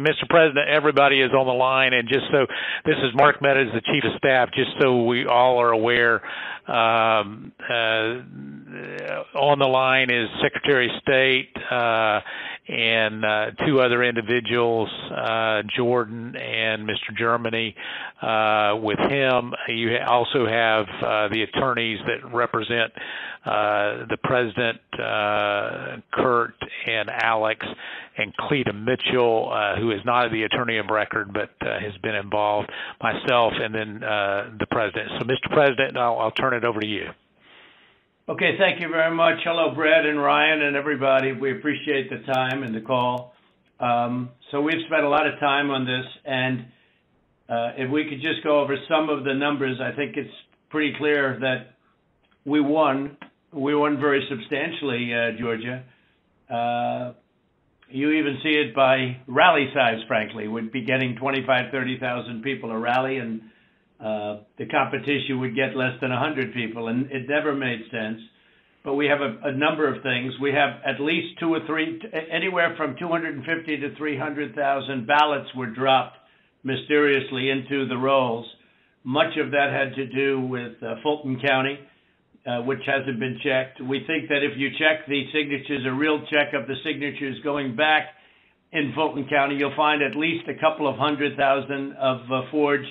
Mr. President, everybody is on the line, and just so this is Mark Meadows, the Chief of Staff, just so we all are aware, um, uh, on the line is Secretary of State uh, and uh, two other individuals, uh, Jordan and Mr. Germany. Uh, with him, you also have uh, the attorneys that represent the President, Kurt and Alex and Cleta Mitchell, uh, who is not the attorney of record but uh, has been involved, myself, and then uh, the president. So, Mr. President, I'll, I'll turn it over to you. Okay, thank you very much. Hello, Brad and Ryan and everybody. We appreciate the time and the call. Um, so we've spent a lot of time on this, and uh, if we could just go over some of the numbers, I think it's pretty clear that we won. We won very substantially, uh, Georgia. Uh, you even see it by rally size, frankly. We'd be getting 25, 30,000 people a rally, and uh, the competition would get less than 100 people, and it never made sense. But we have a, a number of things. We have at least two or three, anywhere from 250 to 300,000 ballots were dropped mysteriously into the rolls. Much of that had to do with uh, Fulton County uh, which hasn't been checked. We think that if you check the signatures, a real check of the signatures going back in Fulton County, you'll find at least a couple of hundred thousand of uh, forged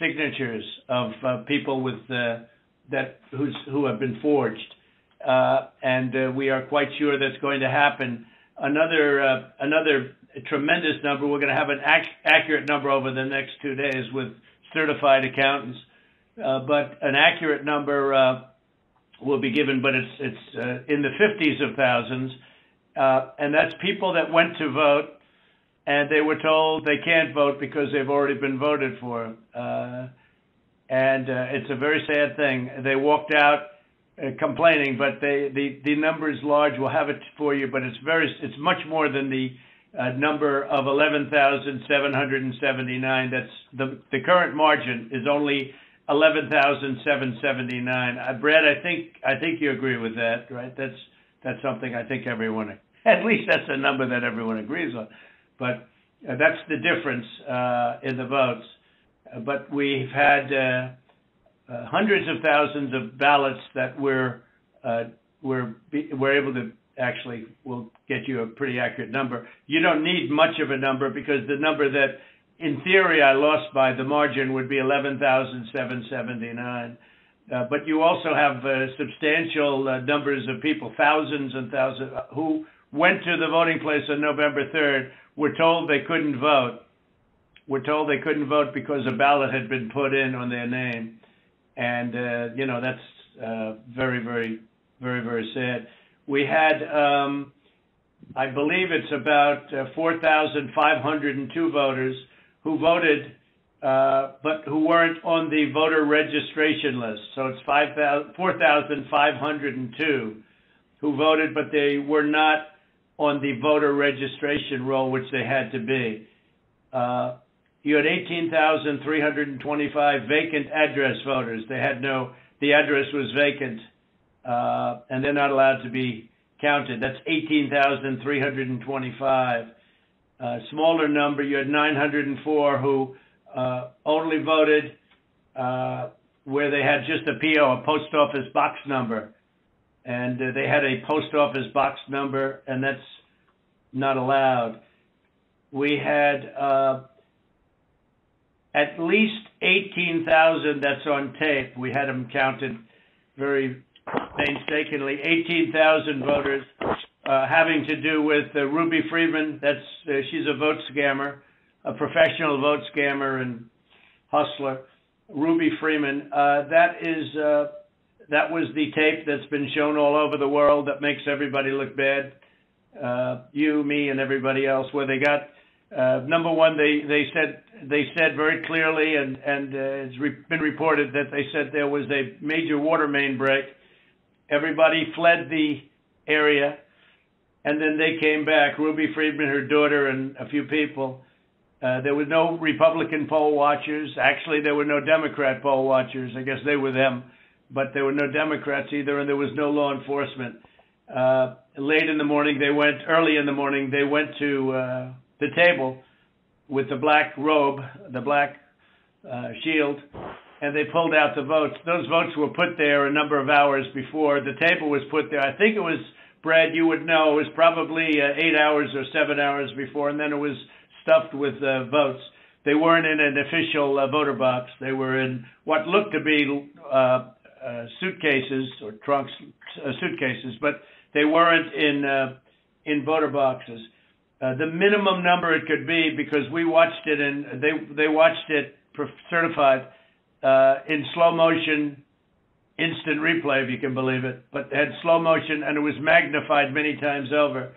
signatures of uh, people with uh, that who's, who have been forged, uh, and uh, we are quite sure that's going to happen. Another uh, another tremendous number. We're going to have an ac- accurate number over the next two days with certified accountants, uh, but an accurate number will be given, but it's it's in the 50s of thousands, and that's people that went to vote and they were told they can't vote because they've already been voted for, uh, and uh, it's a very sad thing. They walked out uh, complaining, but they, the the number is large. We'll have it for you, but it's very it's much more than the uh, number of 11,779. That's the the current margin is only 11,779. Uh, Brad, I think I think you agree with that, right? That's that's something I think everyone, at least that's a number that everyone agrees on. But uh, that's the difference uh, in the votes. But we've had uh, uh, hundreds of thousands of ballots that we're we're we're able to actually will get you a pretty accurate number. You don't need much of a number because the number that in theory, I lost by the margin would be 11,779. Uh, but you also have uh, substantial uh, numbers of people, thousands and thousands, who went to the voting place on November 3rd, were told they couldn't vote. Were told they couldn't vote because a ballot had been put in on their name. And, uh, you know, that's uh, very, very, very, very sad. We had, um, I believe it's about 4,502 voters who voted uh, but who weren't on the voter registration list. So it's 4,502 who voted, but they were not on the voter registration roll, which they had to be. Uh, you had 18,325 vacant address voters. They had no, the address was vacant, uh, and they're not allowed to be counted. That's 18,325 uh, smaller number. You had 904 who uh, only voted uh, where they had just a PO, a post office box number, and uh, they had a post office box number, and that's not allowed. We had uh, at least 18,000 that's on tape. We had them counted very painstakingly. 18,000 voters uh, having to do with uh, Ruby Freeman. That's uh, she's a vote scammer, a professional vote scammer and hustler. Ruby Freeman. Uh, that is uh, that was the tape that's been shown all over the world that makes everybody look bad. Uh, you, me, and everybody else. Where they got uh, number one, they they said they said very clearly, and and uh, it's re- been reported that they said there was a major water main break. Everybody fled the area and then they came back. Ruby Freeman, her daughter, and a few people. Uh, there were no Republican poll watchers. Actually, there were no Democrat poll watchers. I guess they were them, but there were no Democrats either, and there was no law enforcement. Uh, late in the morning, they went. Early in the morning, they went to uh, the table with the black robe, the black uh, shield, and they pulled out the votes. Those votes were put there a number of hours before the table was put there. I think it was Brad. You would know it was probably uh, eight hours or seven hours before, and then it was stuffed with uh, votes. They weren't in an official uh, voter box. They were in what looked to be uh, uh, suitcases or trunks, uh, suitcases, but they weren't in uh, in voter boxes. Uh, the minimum number it could be because we watched it and they they watched it certified uh, in slow motion, instant replay if you can believe it, but had slow motion and it was magnified many times over.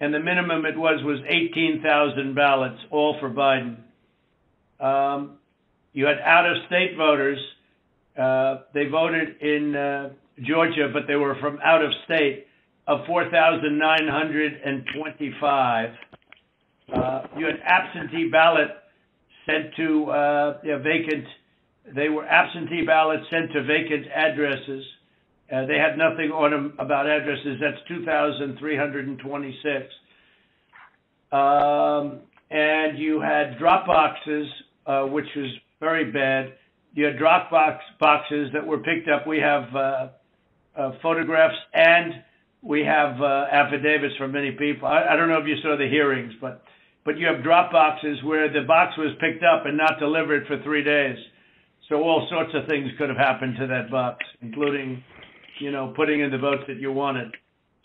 And the minimum it was was 18,000 ballots, all for Biden. Um, you had out-of-state voters. Uh, they voted in uh, Georgia, but they were from out of state of 4,925. Uh, you had absentee ballot sent to uh, vacant. They were absentee ballots sent to vacant addresses. Uh, they had nothing on them about addresses. That's 2,326. Um, and you had drop boxes, uh, which was very bad. You drop box boxes that were picked up. We have uh, uh, photographs and we have uh, affidavits from many people. I, I don't know if you saw the hearings, but but you have drop boxes where the box was picked up and not delivered for three days. So all sorts of things could have happened to that box, including, you know, putting in the votes that you wanted.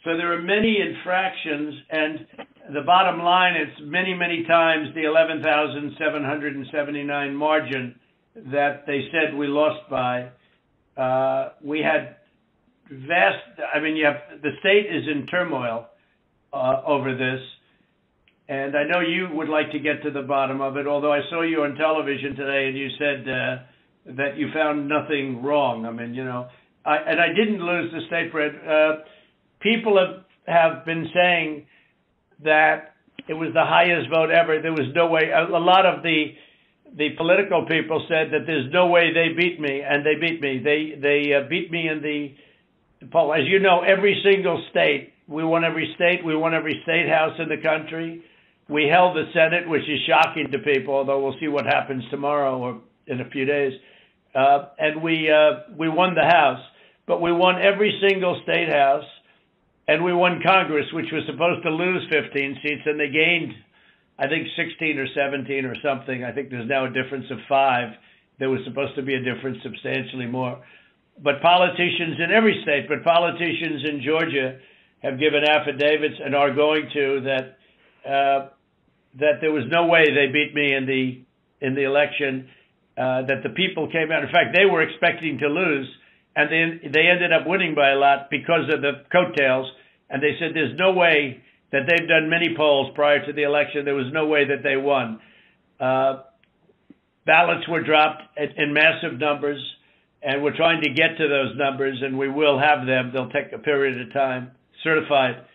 So there are many infractions, and the bottom line is many, many times the 11,779 margin that they said we lost by. Uh, we had vast. I mean, you have the state is in turmoil uh, over this, and I know you would like to get to the bottom of it. Although I saw you on television today, and you said uh, that you found nothing wrong. I mean, you know, I, and I didn't lose the state Brad. Uh, people have have been saying that it was the highest vote ever. There was no way. A, a lot of the the political people said that there's no way they beat me, and they beat me. They they uh, beat me in the poll. as you know, every single state, we won every state, we won every state house in the country. We held the Senate, which is shocking to people, although we'll see what happens tomorrow or in a few days. Uh, and we uh, we won the House, but we won every single state house, and we won Congress, which was supposed to lose 15 seats, and they gained, I think, 16 or 17 or something. I think there's now a difference of five. There was supposed to be a difference substantially more but politicians in every state, but politicians in Georgia have given affidavits and are going to that uh, that there was no way they beat me in the in the election. Uh, that the people came out. In fact, they were expecting to lose, and they they ended up winning by a lot because of the coattails. And they said there's no way that they've done many polls prior to the election. There was no way that they won. Uh, ballots were dropped in massive numbers and we're trying to get to those numbers, and we will have them. They'll take a period of time, certified,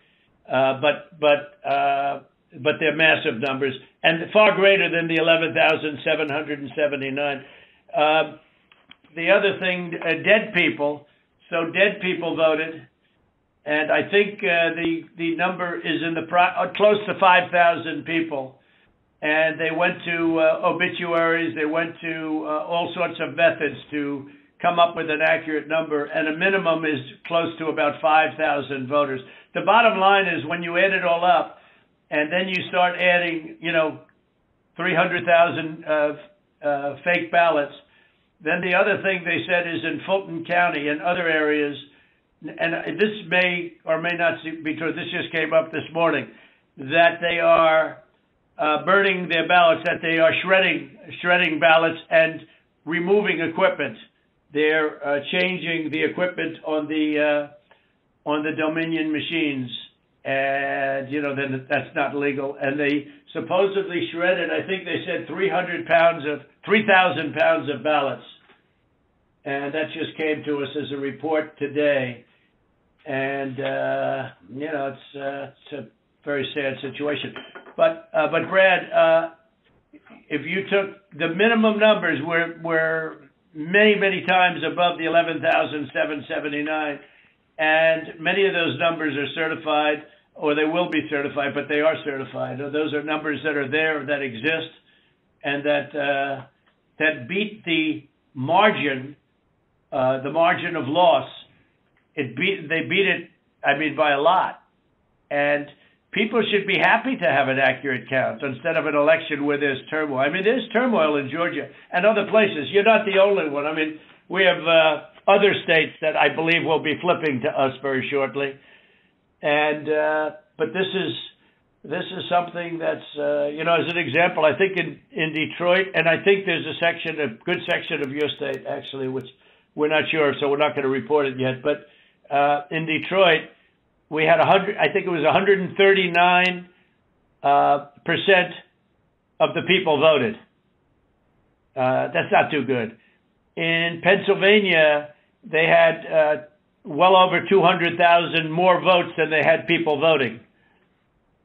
uh, but but uh, but they're massive numbers and far greater than the 11,779. Uh, the other thing, uh, dead people. So dead people voted, and I think uh, the the number is in the pro- uh, close to 5,000 people. And they went to obituaries. They went to all sorts of methods to come up with an accurate number, and a minimum is close to about 5,000 voters. The bottom line is when you add it all up, and then you start adding, you know, 300,000 uh, uh, fake ballots, then the other thing they said is in Fulton County and other areas, and this may or may not be true, this just came up this morning, that they are uh, burning their ballots, that they are shredding, shredding ballots and removing equipment. They're uh, changing the equipment on the uh, on the Dominion machines, and you know then that's not legal. And they supposedly shredded. I think they said 300 pounds of 3,000 pounds of ballots, and that just came to us as a report today. And uh, you know it's uh, it's a very sad situation. But uh, but Brad, uh, if you took the minimum numbers were were many, many times above the 11,779. And many of those numbers are certified. or they will be certified, but they are certified. Those are numbers that are there that exist and that uh, that beat the margin, uh, the margin of loss. It beat they beat it. I mean by a lot, and people should be happy to have an accurate count instead of an election where there's turmoil. I mean there's turmoil in Georgia and other places. You're not the only one. I mean we have uh, other states that I believe will be flipping to us very shortly and uh, but this is this is something that's uh, you know as an example I think in in Detroit and I think there's a section a good section of your state actually which we're not sure so we're not going to report it yet but uh, in Detroit we had hundred I think it was 139 uh, percent of the people voted uh, that's not too good in Pennsylvania they had uh, well over 200,000 more votes than they had people voting.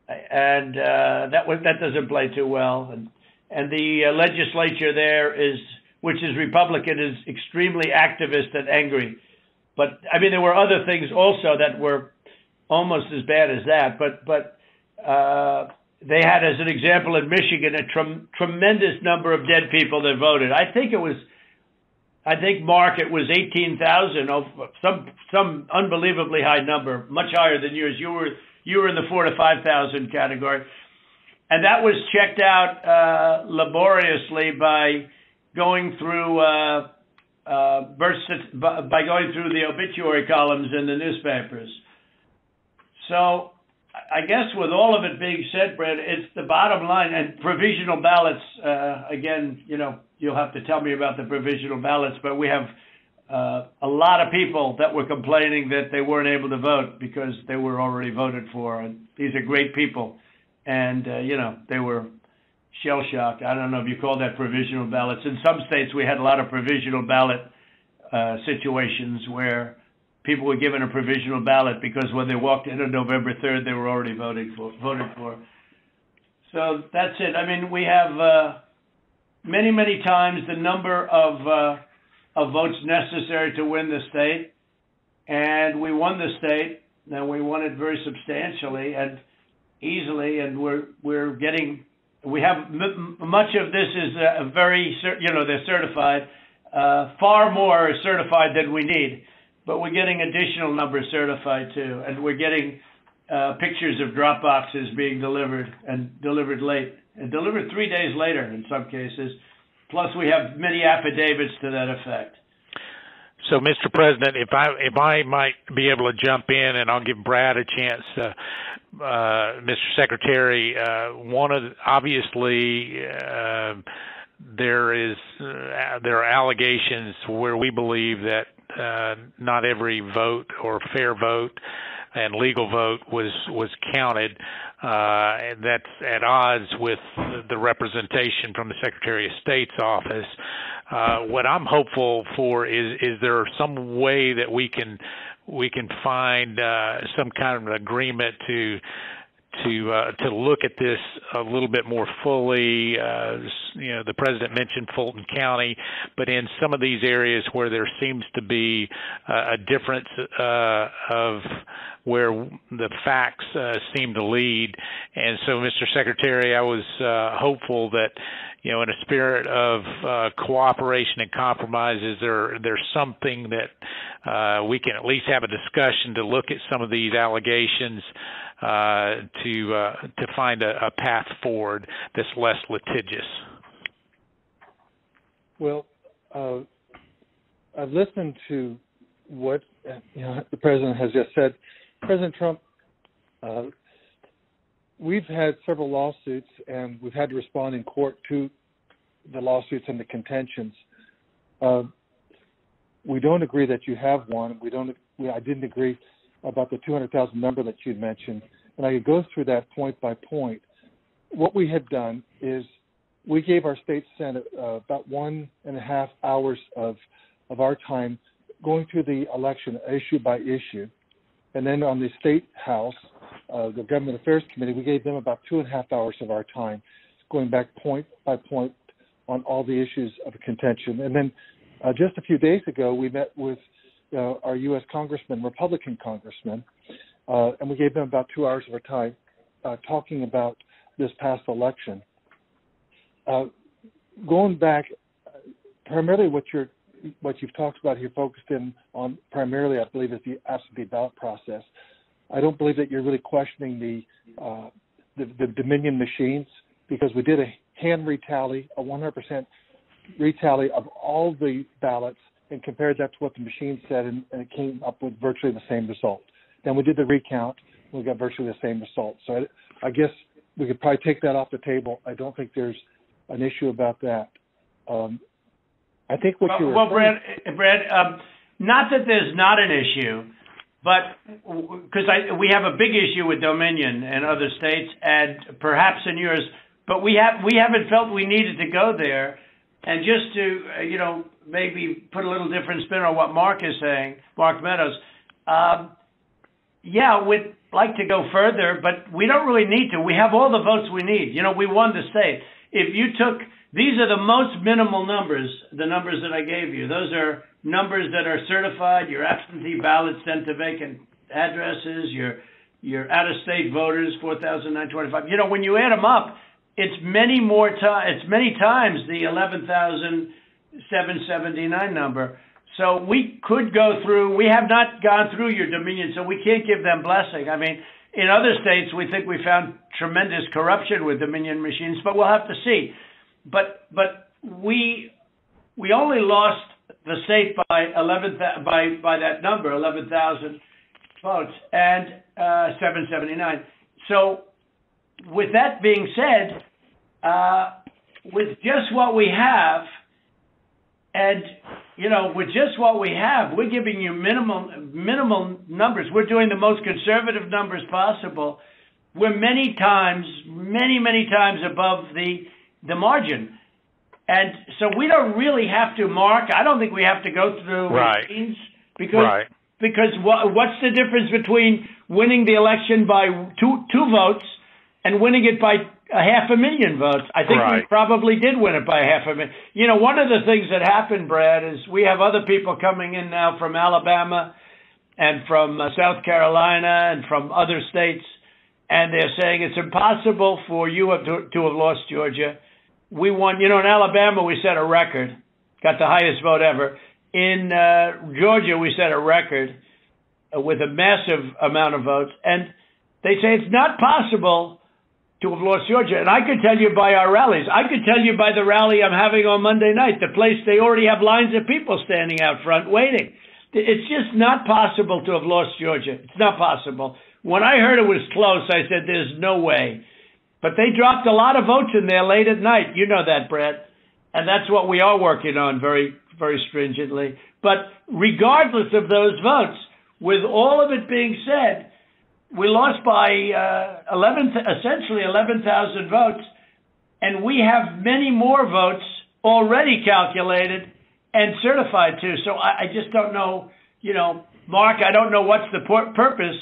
And uh, that was, that doesn't play too well. And, and the uh, legislature there is, which is Republican, is extremely activist and angry. But I mean, there were other things also that were almost as bad as that. But but uh, they had, as an example, in Michigan, a trem- tremendous number of dead people that voted. I think it was I think Mark, it was eighteen thousand, some some unbelievably high number, much higher than yours. You were you were in the four to five thousand category, and that was checked out uh, laboriously by going through uh, uh, birth, by going through the obituary columns in the newspapers. So I guess with all of it being said, Brad, it's the bottom line and provisional ballots. Uh, again, you know, you'll have to tell me about the provisional ballots, but we have uh, a lot of people that were complaining that they weren't able to vote because they were already voted for. And these are great people, and uh, you know they were shell shocked. I don't know if you call that provisional ballots. In some states, we had a lot of provisional ballot uh, situations where people were given a provisional ballot because when they walked in on November 3rd, they were already voting for voted for. So that's it. I mean, we have. Uh, many, many times the number of uh, of votes necessary to win the state, and we won the state, and we won it very substantially and easily, and we're we're getting we have m- much of this is uh, very you know they're certified, uh, far more certified than we need, but we're getting additional numbers certified too, and we're getting uh, pictures of drop boxes being delivered and delivered late and delivered three days later in some cases. Plus, we have many affidavits to that effect. So, Mr. President, if I if I might be able to jump in, and I'll give Brad a chance, uh, Mr. Secretary. Uh, one of the, obviously uh, there is uh, there are allegations where we believe that uh, not every vote or fair vote and legal vote was was counted. Uh, and that's at odds with the representation from the Secretary of State's office. Uh, what I'm hopeful for is is there some way that we can we can find uh, some kind of an agreement to to uh, to look at this a little bit more fully. Uh, you know, the president mentioned Fulton County, but in some of these areas where there seems to be uh, a difference uh, of where the facts uh, seem to lead, and so, Mr. Secretary, I was uh, hopeful that you know, in a spirit of uh, cooperation and compromise, is there there's something that uh, we can at least have a discussion to look at some of these allegations uh, to uh, to find a, a, path forward that's less litigious? Well, uh, I've listened to what you know, the president has just said. President Trump, uh, we've had several lawsuits, and we've had to respond in court to the lawsuits and the contentions. Uh, we don't agree that you have one. We don't. We, I didn't agree about the 200,000 number that you mentioned, and I could go through that point by point. What we had done is we gave our state senate uh, about one and a half hours of of our time going through the election issue by issue, and then on the state house, uh, the government affairs committee, we gave them about two and a half hours of our time, going back point by point on all the issues of contention, and then uh, just a few days ago, we met with uh, our U.S. congressman, Republican congressman, uh, and we gave them about two hours of our time uh, talking about this past election. Uh, going back, primarily what you're what you've talked about here focused in on primarily, I believe, is the absentee ballot process. I don't believe that you're really questioning the uh, the, the Dominion machines because we did a hand retally, a 100% retally of all the ballots and compared that to what the machine said, and, and, it came up with virtually the same result. Then we did the recount, we got virtually the same result. So I, I guess we could probably take that off the table. I don't think there's an issue about that. Um, I think what well, you were well, Brad, Brad, um, not that there's not an issue, but because we have a big issue with Dominion and other states, and perhaps in yours, but we have we haven't felt we needed to go there. And just to uh, you know maybe put a little different spin on what Mark is saying, Mark Meadows. Um, yeah, we'd like to go further, but we don't really need to. We have all the votes we need. You know, we won the state. If you took these are the most minimal numbers, the numbers that I gave you. Those are numbers that are certified, your absentee ballots sent to vacant addresses, your your out-of-state voters, 4,925. You know, when you add them up, it's many more times. It's many times the 11,779 number. So we could go through. We have not gone through your Dominion, so we can't give them blessing. I mean, in other states, we think we found tremendous corruption with Dominion machines, but we'll have to see but but we we only lost the state by eleven by by that number, eleven thousand votes, and uh, seven seventy nine. So, with that being said, uh, with just what we have, and you know, with just what we have, we're giving you minimum minimal numbers. We're doing the most conservative numbers possible. We're many times, many many times above the the margin. And so we don't really have to mark. I don't think we have to go through right. routines because right. because what, what's the difference between winning the election by two two votes and winning it by a half a million votes? I think right. we probably did win it by a half a million. You know, one of the things that happened, Brad, is we have other people coming in now from Alabama and from uh, South Carolina and from other states, and they're saying it's impossible for you to, to have lost Georgia we won. You know, in Alabama, we set a record, got the highest vote ever. In uh, Georgia, we set a record uh, with a massive amount of votes, and they say it's not possible to have lost Georgia. And I could tell you by our rallies. I could tell you by the rally I'm having on Monday night. The place they already have lines of people standing out front waiting. It's just not possible to have lost Georgia. It's not possible. When I heard it was close, I said, "There's no way." But they dropped a lot of votes in there late at night. You know that, Brett. And that's what we are working on very, very stringently. But regardless of those votes, with all of it being said, we lost by uh, 11, essentially 11,000 votes, and we have many more votes already calculated and certified too. So I, I just don't know, you know, Mark, I don't know what's the purpose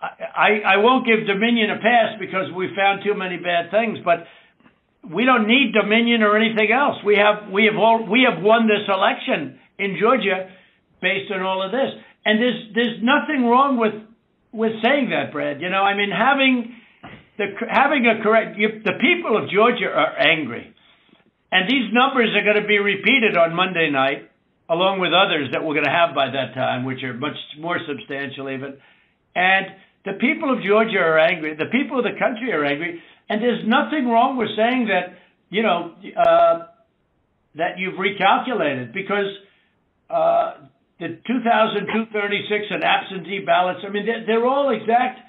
I, I won't give Dominion a pass because we found too many bad things, but we don't need Dominion or anything else. We have we have all we have won this election in Georgia based on all of this, and there's there's nothing wrong with with saying that, Brad. You know, I mean having the having a correct you, the people of Georgia are angry, and these numbers are going to be repeated on Monday night, along with others that we're going to have by that time, which are much more substantial even, and the people of Georgia are angry. The people of the country are angry. And there's nothing wrong with saying that, you know, uh, that you've recalculated because uh, the 2,236 and absentee ballots, I mean, they're, they're all exact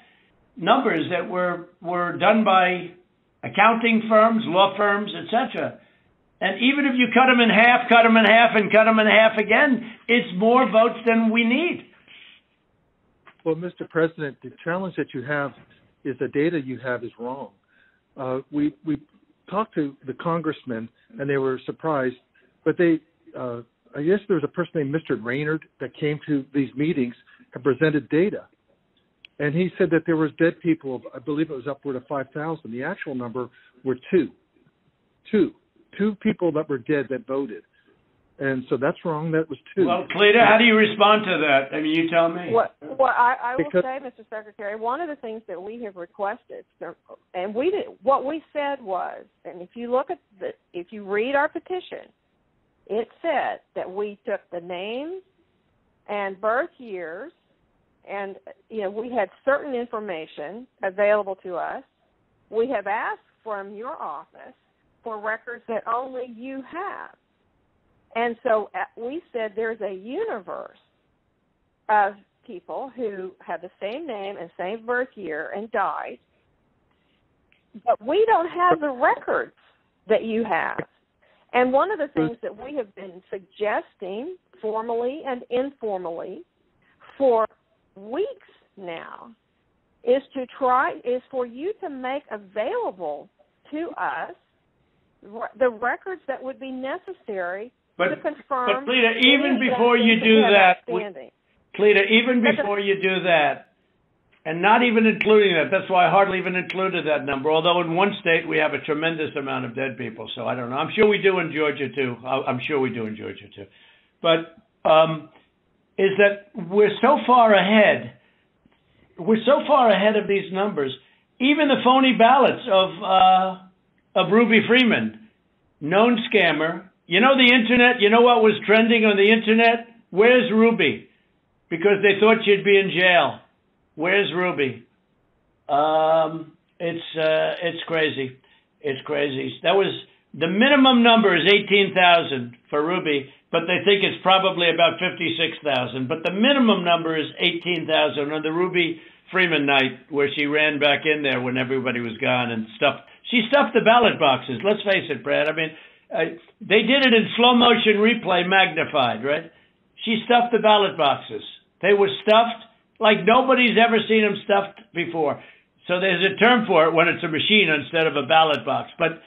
numbers that were, were done by accounting firms, law firms, etc. And even if you cut them in half, cut them in half, and cut them in half again, it's more votes than we need. Well, Mr. President, the challenge that you have is the data you have is wrong. Uh, we we talked to the congressmen and they were surprised, but they uh, I guess there was a person named Mr. Braynard that came to these meetings and presented data, and he said that there was dead people. I believe it was upward of five thousand. The actual number were two, two, two people that were dead that voted. and so that's wrong. That was two. Well, Cleta, how do you respond to that? I mean, you tell me. What, what I, I will Because- say, Mr. Secretary, one of the things that we have requested, and we did, what we said was, and if you look at the, if you read our petition, it said that we took the names and birth years, and you know we had certain information available to us. We have asked from your office for records that only you have. And so uh, we said there's a universe of people who have the same name and same birth year and died, but we don't have the records that you have. And one of the things that we have been suggesting formally and informally for weeks now is to try is for you to make available to us the records that would be necessary but, to confirm. but Cleta, even before you do that, we- Cleta, even before you do that, and not even including that, that's why I hardly even included that number. Although in one state we have a tremendous amount of dead people, so I don't know. I'm sure we do in Georgia too. I'm sure we do in Georgia too. But um, is that we're so far ahead. We're so far ahead of these numbers. Even the phony ballots of uh, of Ruby Freeman, known scammer. You know the internet. You know what was trending on the internet? Where's Ruby? Because they thought she'd be in jail. Where's Ruby? Um, it's uh, it's crazy. It's crazy. That was the minimum number is eighteen thousand for Ruby, but they think it's probably about fifty six thousand. But the minimum number is eighteen thousand on the Ruby Freeman night where she ran back in there when everybody was gone and stuffed. She stuffed the ballot boxes. Let's face it, Brad. I mean, uh, they did it in slow motion replay, magnified, right? She stuffed the ballot boxes. They were stuffed like nobody's ever seen them stuffed before. So there's a term for it when it's a machine instead of a ballot box. But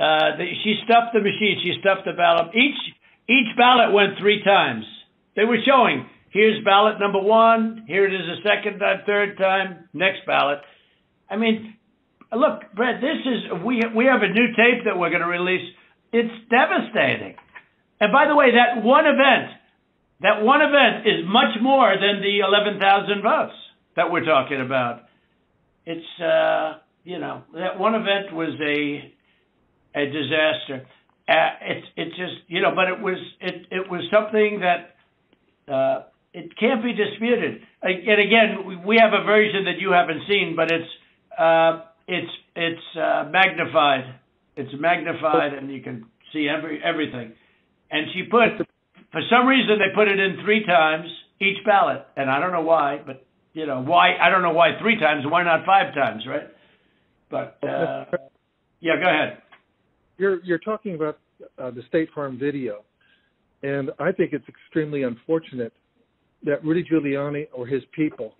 uh, the, she stuffed the machine. She stuffed the ballot. Each each ballot went three times. They were showing here's ballot number one. Here it is a second time, third time. Next ballot. I mean, look, Brett. This is we we have a new tape that we're going to release. It's devastating. And by the way, that one event, that one event is much more than the 11,000 votes that we're talking about. It's, uh, you know, that one event was a, a disaster. Uh, it's, it's just, you know, but it was, it, it was something that, uh, it can't be disputed. And again, we- have a version that you haven't seen, but it's, uh, it's, it's, uh, magnified. It's magnified and you can see every, everything. And she put, for some reason, they put it in three times each ballot, and I don't know why, but you know why. I don't know why three times. Why not five times, right? But uh, yeah, go ahead. You're you're talking about uh, the State Farm video, and I think it's extremely unfortunate that Rudy Giuliani or his people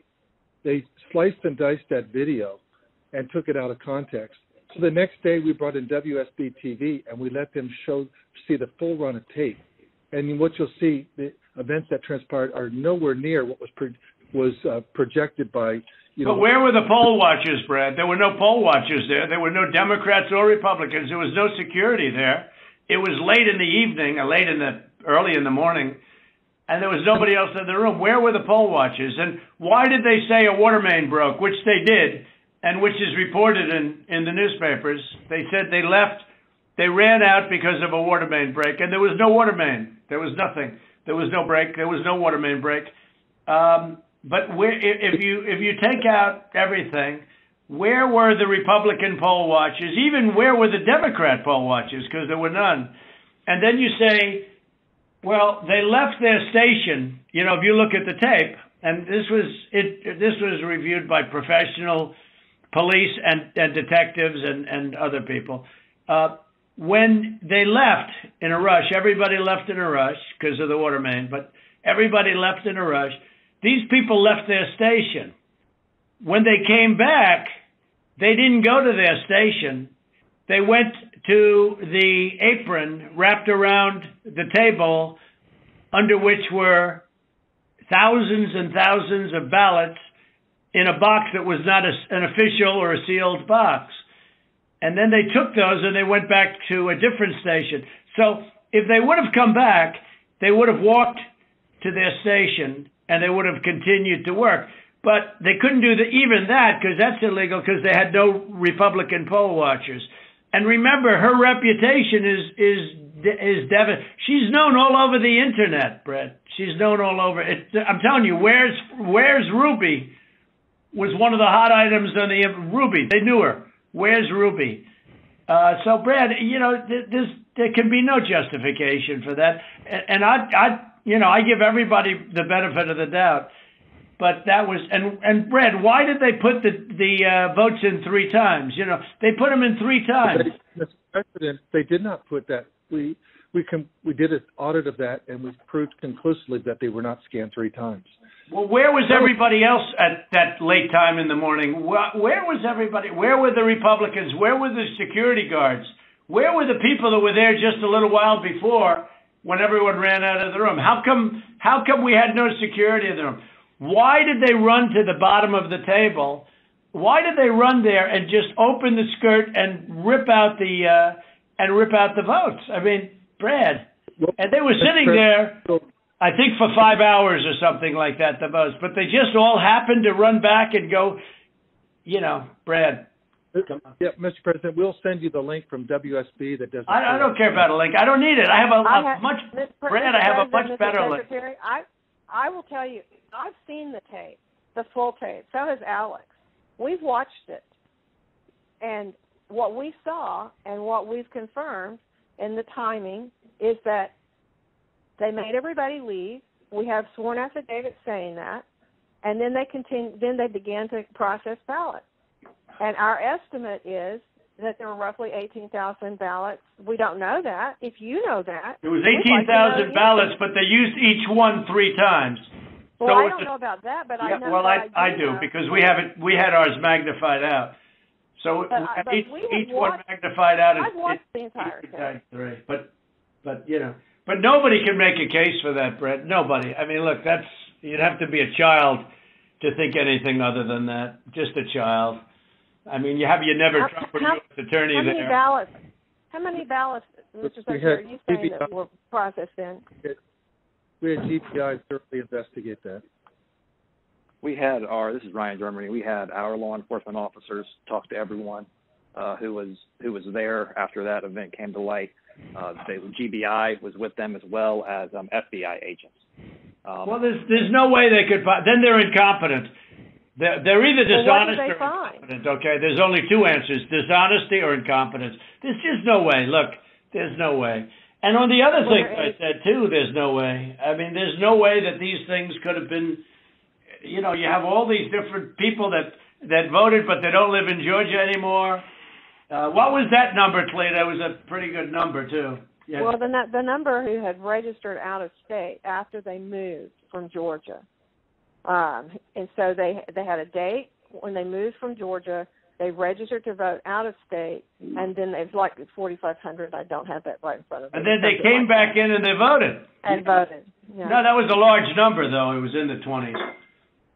they sliced and diced that video and took it out of context. So the next day we brought in WSB TV and we let them show see the full run of tape. And what you'll see, the events that transpired are nowhere near what was was uh, projected by you know. But where were the poll watchers, Brad? There were no poll watchers there. There were no Democrats or Republicans. There was no security there. It was late in the evening, or late in the early in the morning, and there was nobody else in the room. Where were the poll watchers? And why did they say a water main broke, which they did, and which is reported in in the newspapers? They said they left. They ran out because of a water main break, and there was no water main. There was nothing. There was no break. There was no water main break. Um, but where, if you if you take out everything, where were the Republican poll watchers? Even where were the Democrat poll watchers? Because there were none. And then you say, well, they left their station. You know, if you look at the tape, and this was it. This was reviewed by professional police and, and detectives and, and other people. Uh, when they left in a rush, everybody left in a rush because of the water main, but everybody left in a rush. These people left their station. When they came back, they didn't go to their station. They went to the apron wrapped around the table under which were thousands and thousands of ballots in a box that was not a, an official or a sealed box. And then they took those and they went back to a different station. So if they would have come back, they would have walked to their station and they would have continued to work. But they couldn't do the, even that because that's illegal because they had no Republican poll watchers. And remember, her reputation is is is Devin. She's known all over the internet, Brett. She's known all over. It, I'm telling you, where's where's Ruby was one of the hot items on the Ruby. They knew her. Where's Ruby? Uh, so, Brad, you know, th- there's, there can be no justification for that. And, and I, I, you know, I give everybody the benefit of the doubt. But that was and and Brad, why did they put the the uh, votes in three times? You know, they put them in three times. They, President, they did not put that. We we com- we did an audit of that, and we proved conclusively that they were not scanned three times. Well, where was everybody else at that late time in the morning? Where was everybody? Where were the Republicans? Where were the security guards? Where were the people that were there just a little while before when everyone ran out of the room? How come how come we had no security in the room? Why did they run to the bottom of the table? Why did they run there and just open the skirt and rip out the uh, and rip out the votes? I mean, Brad, and they were sitting there I think for five hours or something like that, the most. But they just all happened to run back and go, you know, Brad. Come on. Yeah, Mr. President, we'll send you the link from WSB that does. I, I don't care about a link. I don't need it. I have a, a have, much, Mr. Brad. I have a much Mr. better link. I, I will tell you, I've seen the tape, the full tape. So has Alex. We've watched it, and what we saw and what we've confirmed in the timing is that they made everybody leave. We have sworn affidavits saying that, and then they continue. Then they began to process ballots. And our estimate is that there were roughly 18,000 ballots. We don't know that. If you know that, it was 18,000 ballots, but they used each one three times. Well, so I don't know about that, but yeah, I know. Well, I, I, do, I do because we have it. We had ours magnified out. So but, uh, but each, each watched, one magnified out is I've watched the entire thing. Three, but but you know, but nobody can make a case for that, Brett. Nobody. I mean, look, that's you'd have to be a child to think anything other than that. Just a child. I mean, you have you never how, Trump how, U.S. attorney how there. many ballots? How many ballots, Mr. Secretary, are you saying that were processed in? We had GBI thoroughly investigate that. We had our. This is Ryan Germany. We had our law enforcement officers talk to everyone uh, who was who was there after that event came to light. Uh, they, GBI was with them as well as um, FBI agents. Um, well, there's there's no way they could. Then they're incompetent. They're, they're either dishonest well, or incompetent. Okay, there's only two answers: dishonesty or incompetence. There's just no way. Look, there's no way. And on the other well, thing I said too, there's no way. I mean, there's no way that these things could have been. You know, you have all these different people that that voted, but they don't live in Georgia anymore. Uh, what was that number, Clay? That was a pretty good number too. Yeah. Well, the the number who had registered out of state after they moved from Georgia, um, and so they they had a date when they moved from Georgia. They registered to vote out of state, and then it's like 4,500. I don't have that right in front of me. And then they came like back that. in and they voted. And voted. Yeah. No, that was a large number though. It was in the 20s,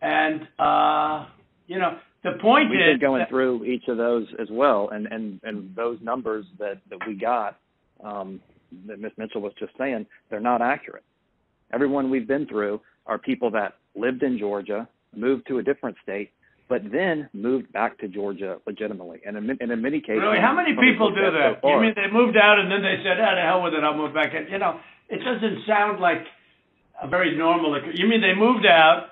and uh, you know the point We've is been going through each of those as well, and and and those numbers that that we got, um, that Miss Mitchell was just saying, they're not accurate. Everyone we've been through are people that lived in Georgia, moved to a different state, but then moved back to Georgia legitimately. And in, and in many cases, really, how many people do that? So you mean they moved out and then they said, "Ah, the hell with it, I'll move back." in. You know, it doesn't sound like a very normal. You mean they moved out?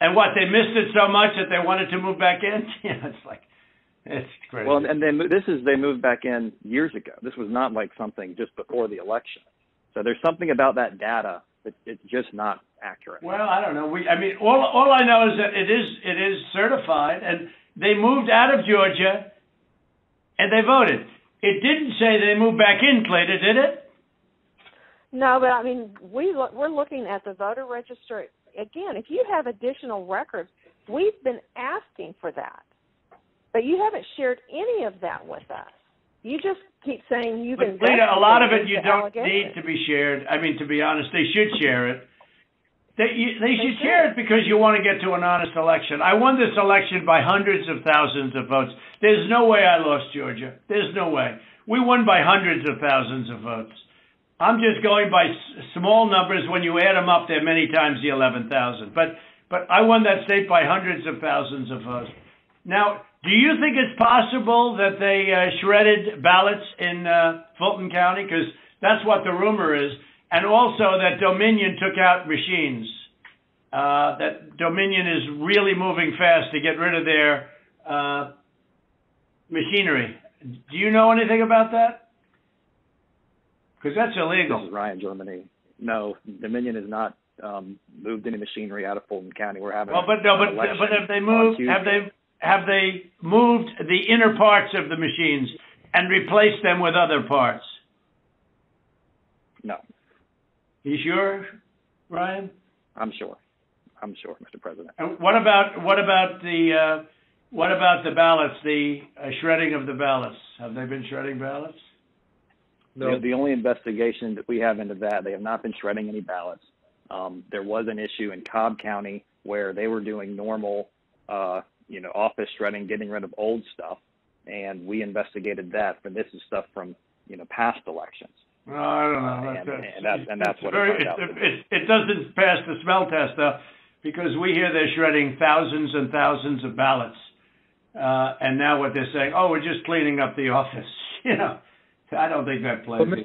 And what they missed it so much that they wanted to move back in. yeah, it's like it's crazy. Well, and then this is they moved back in years ago. This was not like something just before the election. So there's something about that data that it's just not accurate. Well, I don't know. We, I mean, all all I know is that it is it is certified, and they moved out of Georgia, and they voted. It didn't say they moved back in, Cleta, did it? No, but I mean, we look, we're looking at the voter registry again, if you have additional records, we've been asking for that. But you haven't shared any of that with us. You just keep saying you've been. Cleta, a lot of it you don't need to be shared. I mean, to be honest, they should share it. They, you, they, they should, should share it because you want to get to an honest election. I won this election by hundreds of thousands of votes. There's no way I lost Georgia. There's no way. We won by hundreds of thousands of votes. I'm just going by small numbers. When you add them up, they're many times the 11,000. But but I won that state by hundreds of thousands of votes. Now, do you think it's possible that they uh, shredded ballots in uh, Fulton County? Because that's what the rumor is, and also that Dominion took out machines. Uh, that Dominion is really moving fast to get rid of their uh, machinery. Do you know anything about that? Because that's illegal. This is Ryan Germany. No, Dominion has not um, moved any machinery out of Fulton County. We're having Well, but no, but but have they moved? Have they have they moved the inner parts of the machines and replaced them with other parts? No, You sure, Ryan? I'm sure. I'm sure, Mr. President. And what about what about the uh, what about the ballots? The uh, shredding of the ballots. Have they been shredding ballots? No. The, the only investigation that we have into that, they have not been shredding any ballots. Um, there was an issue in Cobb County where they were doing normal, uh, you know, office shredding, getting rid of old stuff, and we investigated that. But this is stuff from, you know, past elections. No, I don't know. Uh, That's, and- that's, and that's- and what it very, it, it, it doesn't pass the smell test though, because we hear they're shredding thousands and thousands of ballots, uh, and now what they're saying, oh, we're just cleaning up the office. You know, I don't think that plays. Well,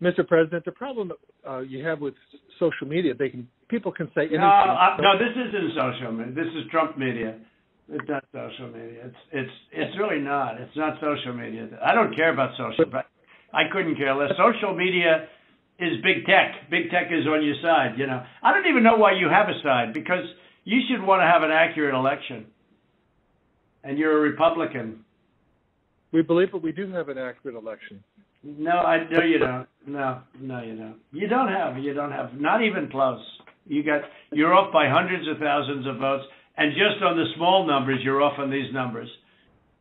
Mr. President, the problem uh, you have with social media, they can people can say anything. No, I, no, this isn't social media. This is Trump media. It's not social media. It's it's it's really not. It's not social media. I don't care about social. But I couldn't care less. Social media is big tech. Big tech is on your side. You know. I don't even know why you have a side because you should want to have an accurate election. And you're a Republican. We believe that we do have an accurate election. No, I no you don't. No, no you don't. You don't have. You don't have. Not even close. You got. You're off by hundreds of thousands of votes, and just on the small numbers, you're off on these numbers,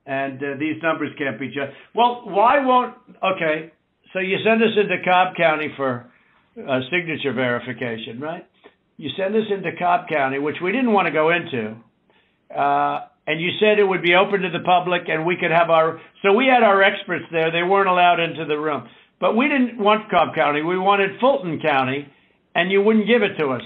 and uh, these numbers can't be just. Well, why won't? Okay, so you send us into Cobb County for uh, signature verification, right? You send us into Cobb County, which we didn't want to go into. Uh, and you said it would be open to the public and we could have our so we had our experts there. They weren't allowed into the room. But we didn't want cobb county. We wanted fulton county and you wouldn't give it to us.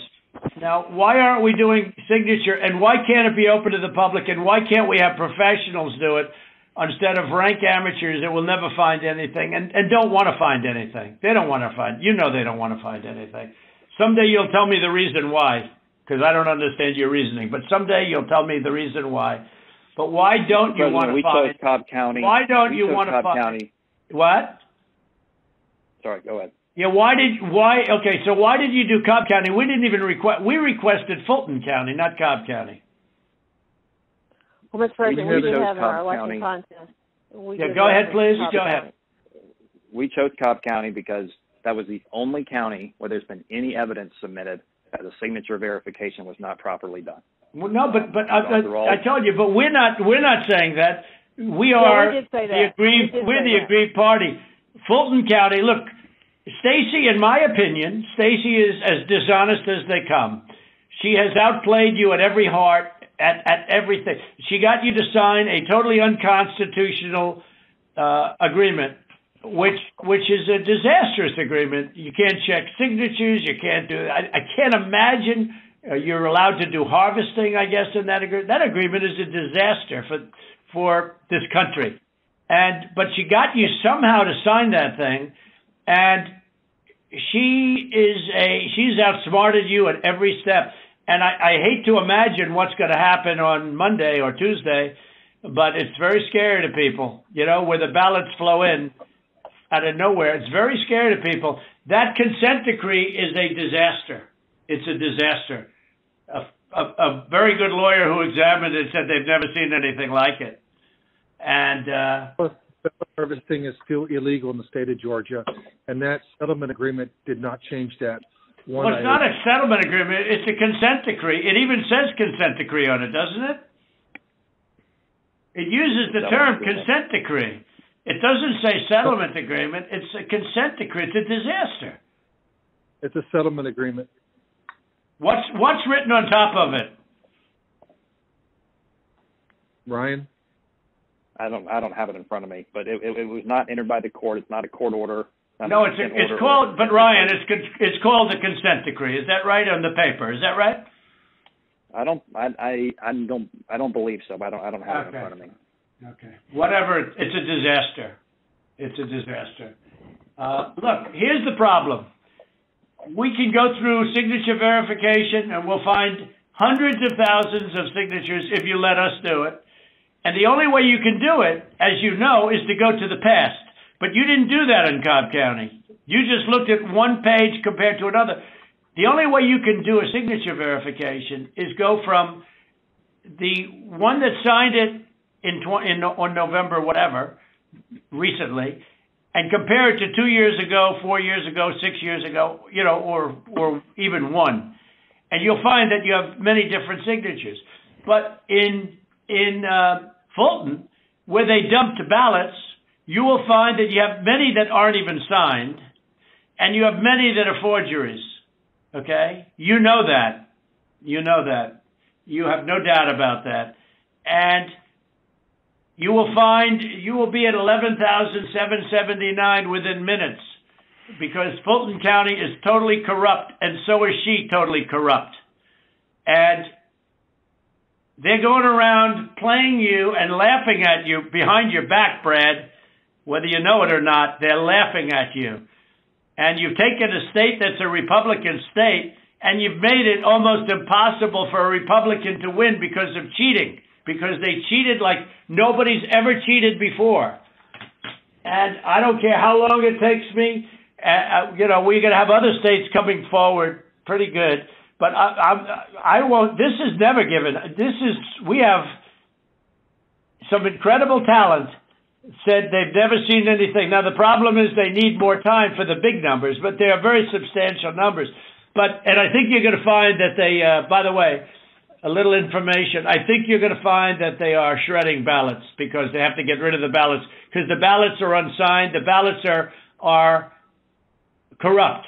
Now why aren't we doing signature and why can't it be open to the public and why can't we have professionals do it instead of rank amateurs that will never find anything and, and don't want to find anything? They don't want to find you know they don't want to find anything. Someday you'll tell me the reason why because I don't understand your reasoning. But someday you'll tell me the reason why. But why don't you President, want to we find? chose Cobb County. Why don't we you chose want to Cobb find? County. What? Sorry, go ahead. Yeah. Why did? Why? Okay. So why did you do Cobb County? We didn't even request. We requested Fulton County, not Cobb County. Well, Mr. President, We we chose did have our Cobb election County. contest. We Yeah, go ahead, please. Cobb Go ahead. County. We chose Cobb County because that was the only county where there's been any evidence submitted that the signature verification was not properly done. Well, no, but but I, I, I told you, but we're not we're not saying that. We Yeah, are we did the that. aggrieved. We we're the that. aggrieved party. Fulton County. Look, Stacey, in my opinion, Stacey is as dishonest as they come. She has outplayed you at every heart, at at everything. She got you to sign a totally unconstitutional uh, agreement, which which is a disastrous agreement. You can't check signatures. You can't do. I, I can't imagine uh, you're allowed to do harvesting. I guess in that agreement. That agreement is a disaster for for this country. And but she got you somehow to sign that thing, and she is a she's outsmarted you at every step. And I, I hate to imagine what's going to happen on Monday or Tuesday, but it's very scary to people. You know, where the ballots flow in out of nowhere. It's very scary to people. That consent decree is a disaster. It's a disaster. A, a, a very good lawyer who examined it said they've never seen anything like it. And uh, Plus, harvesting is still illegal in the state of Georgia, and that settlement agreement did not change that. One well, it's not a settlement agreement. It's a consent decree. It even says consent decree on it, doesn't it? It uses the term consent decree. It doesn't say settlement agreement. It's a consent decree. It's a disaster. It's a settlement agreement. What's what's written on top of it? Ryan, I don't I don't have it in front of me, but it, it, it was not entered by the court. It's not a court order. No, it's, a- an it's called, but Ryan, it's, it's called a consent decree. Is that right on the paper? Is that right? I don't, I, I, I don't, I don't believe so. But I don't, I don't have it in front of me. Okay. Whatever, it's a disaster. It's a disaster. Uh, look, here's the problem. We can go through signature verification and we'll find hundreds of thousands of signatures if you let us do it. And the only way you can do it, as you know, is to go to the past. But you didn't do that in Cobb County. You just looked at one page compared to another. The only way you can do a signature verification is go from the one that signed it in, in on November whatever recently, and compare it to two years ago, four years ago, six years ago, you know, or or even one, and you'll find that you have many different signatures. But in in uh, Fulton, where they dumped ballots, you will find that you have many that aren't even signed, and you have many that are forgeries. Okay, you know that, you know that, you have no doubt about that, and you will find you will be at 11,779 within minutes because Fulton County is totally corrupt and so is she totally corrupt. And they're going around playing you and laughing at you behind your back, Brad. Whether you know it or not, they're laughing at you. And you've taken a state that's a Republican state and you've made it almost impossible for a Republican to win because of cheating because they cheated like nobody's ever cheated before. And I don't care how long it takes me. Uh, you know, we're going to have other states coming forward pretty good. But I, I, I won't. This is never given. This is we have some incredible talent. Said they've never seen anything. Now the problem is they need more time for the big numbers, but they are very substantial numbers. But and I think you're going to find that they. Uh, by the way, a little information. I think you're going to find that they are shredding ballots because they have to get rid of the ballots because the ballots are unsigned. The ballots are are corrupt,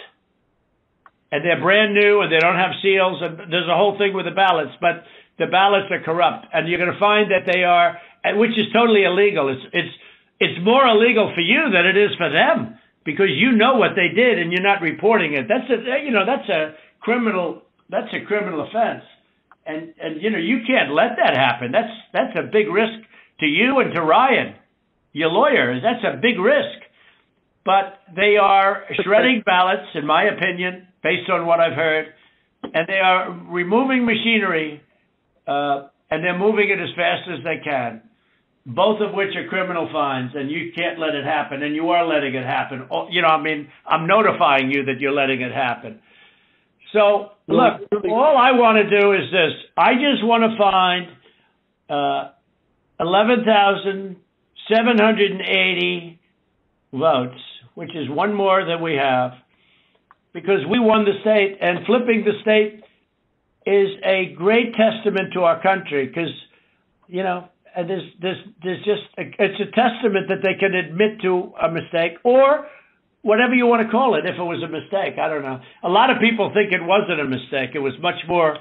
and they're brand new and they don't have seals. And there's a whole thing with the ballots, but the ballots are corrupt, and you're going to find that they are, which is totally illegal. It's it's it's more illegal for you than it is for them because you know what they did and you're not reporting it. That's a you know that's a criminal that's a criminal offense and and you know you can't let that happen. That's that's a big risk to you and to Ryan, your lawyer. That's a big risk. But they are shredding ballots, in my opinion, based on what I've heard, and they are removing machinery, uh, and they're moving it as fast as they can. Both of which are criminal fines, and you can't let it happen, and you are letting it happen. Oh, You know, I mean, I'm notifying you that you're letting it happen. So, look, all I want to do is this. I just want to find uh, 11,780 votes, which is one more than we have, because we won the state, and flipping the state is a great testament to our country, because, you know, and there's, there's, there's just, a, it's a testament that they can admit to a mistake, or whatever you want to call it, if it was a mistake. I don't know. A lot of people think it wasn't a mistake. It was much more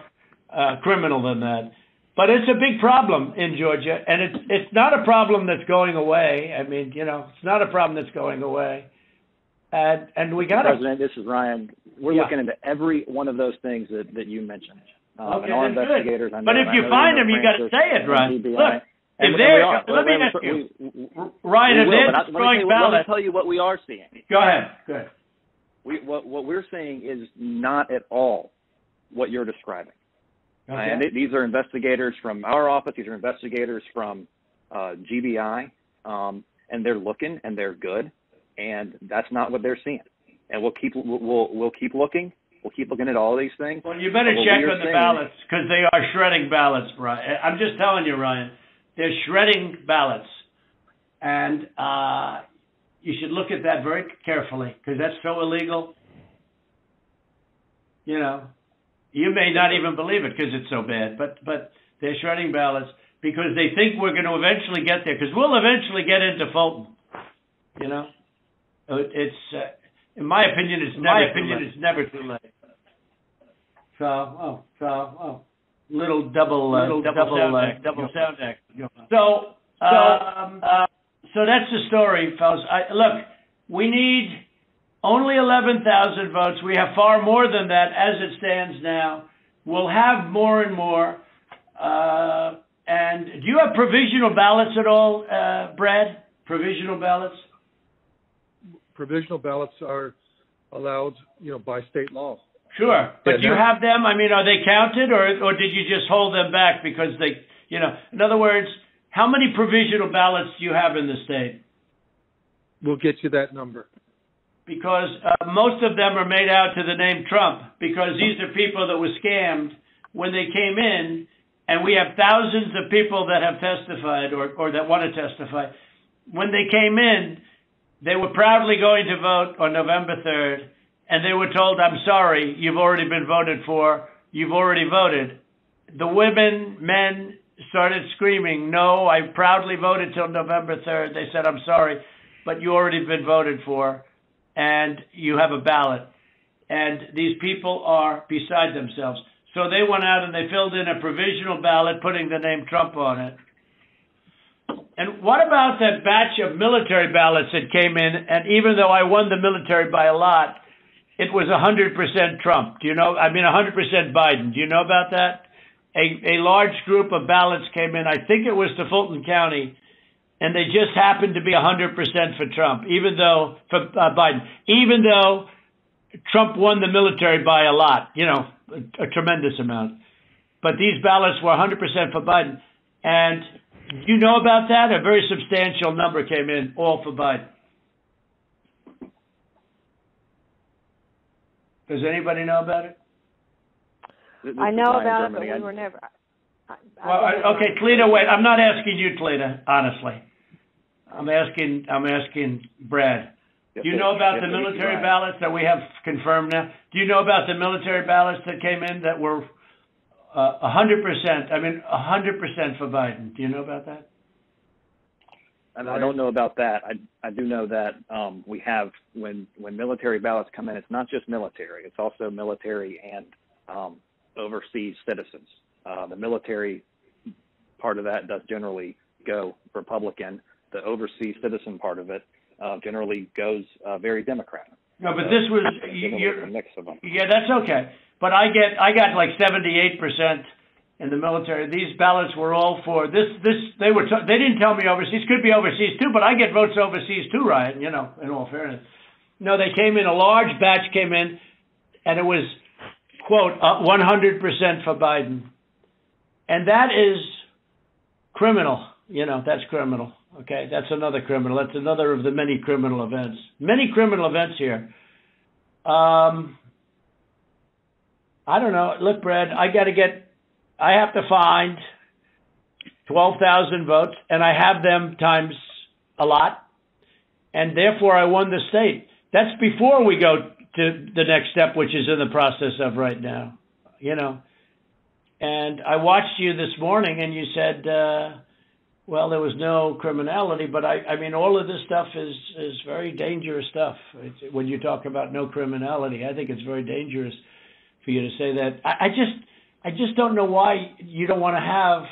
uh, criminal than that. But it's a big problem in Georgia, and it's it's not a problem that's going away. I mean, you know, it's not a problem that's going away. And and we got. President, this is Ryan. We're Yeah. looking into every one of those things that, that you mentioned. Um, Okay, and our that's good. I know, But if you find them, you got to say it. GBI. Look, And- if they're let me ask you, we- Ryan, if they're but let me tell destroying you- Let me tell you what we are seeing. go ahead. Go ahead. We, what, what we're seeing is not at all what you're describing. Okay. And th- these are investigators from our office. These are investigators from uh, GBI, um, and they're looking and they're good, and that's not what they're seeing. And we'll keep we'll we'll, we'll keep looking. We'll keep looking at all these things. Well, you better check on the ballots because they are shredding ballots, Brian. I'm just telling you, Ryan. They're shredding ballots, and uh, you should look at that very carefully because that's so illegal. You know, you may not even believe it because it's so bad, but but they're shredding ballots because they think we're going to eventually get there because we'll eventually get into Fulton. You know, it's uh, in my opinion, it's my never opinion, too late. it's never too late. So, oh, so, oh, little double, uh, Little double, double sound sound act, act. double Go. sound act. So, um, uh, so that's the story, fellas. I, look, we need only 11,000 votes. We have far more than that as it stands now. We'll have more and more. Uh, and do you have provisional ballots at all, uh, Brad? Provisional ballots? Provisional ballots are allowed, you know, by state law. Sure, but Yeah, do you have them? I mean, are they counted, or or did you just hold them back because they, you know, in other words, how many provisional ballots do you have in the state? We'll get you that number. Because uh, most of them are made out to the name Trump, because these are people that were scammed when they came in, and we have thousands of people that have testified or or that want to testify. When they came in, they were proudly going to vote on November 3rd, and they were told, I'm sorry, you've already been voted for, you've already voted. The women, men started screaming, No, I proudly voted till November 3rd. They said, I'm sorry, but you already been voted for, and you have a ballot. And these people are beside themselves. So they went out and they filled in a provisional ballot, putting the name Trump on it. And what about that batch of military ballots that came in? And even though I won the military by a lot, it was 100% Trump. Do you know? I mean, 100% Biden. Do you know about that? A, a large group of ballots came in. I think it was to Fulton County, and they just happened to be 100% for Trump, even though for uh, Biden, even though Trump won the military by a lot, you know, a, a tremendous amount. But these ballots were 100% for Biden. And you know about that? A very substantial number came in, all for Biden. Does anybody know about it? This I know Ryan about it, but we were never. I, I Well, I- okay, on- Cleta, wait. I'm not asking you, Cleta, honestly. I'm asking. I'm asking Brad. Yes, Do you know about Yes, the military Ryan. ballots that we have confirmed now? Do you know about the military ballots that came in that were uh, a hundred percent? I mean, a hundred percent for Biden. Do you know about that? And I don't know about that. I I do know that um, we have when when military ballots come in, it's not just military. It's also military and um, overseas citizens. Uh, the military part of that does generally go Republican. The overseas citizen part of it uh, generally goes uh, very Democrat. No, but this was you, Generally, you're, a mix of them. Yeah, that's okay. But I get I got like 78 percent in the military. These ballots were all for this. This they were t- they didn't tell me overseas. Could be overseas too, but I get votes overseas too, Ryan. You know, in all fairness. No, they came in a large batch came in, and it was quote uh, 100 percent for Biden, and that is criminal. You know, that's criminal. Okay, that's another criminal. That's another of the many criminal events. Many criminal events here. Um, I don't know. Look, Brad, I got to get. I have to find twelve thousand votes, and I have them times a lot, and therefore I won the state. That's before we go to the next step, which is in the process of right now. You know, and I watched you this morning, and you said. Uh, well, there was no criminality, but I, I mean, all of this stuff is is very dangerous stuff. It's, when you talk about no criminality, I think it's very dangerous for you to say that. I, I just, I just don't know why you don't want to have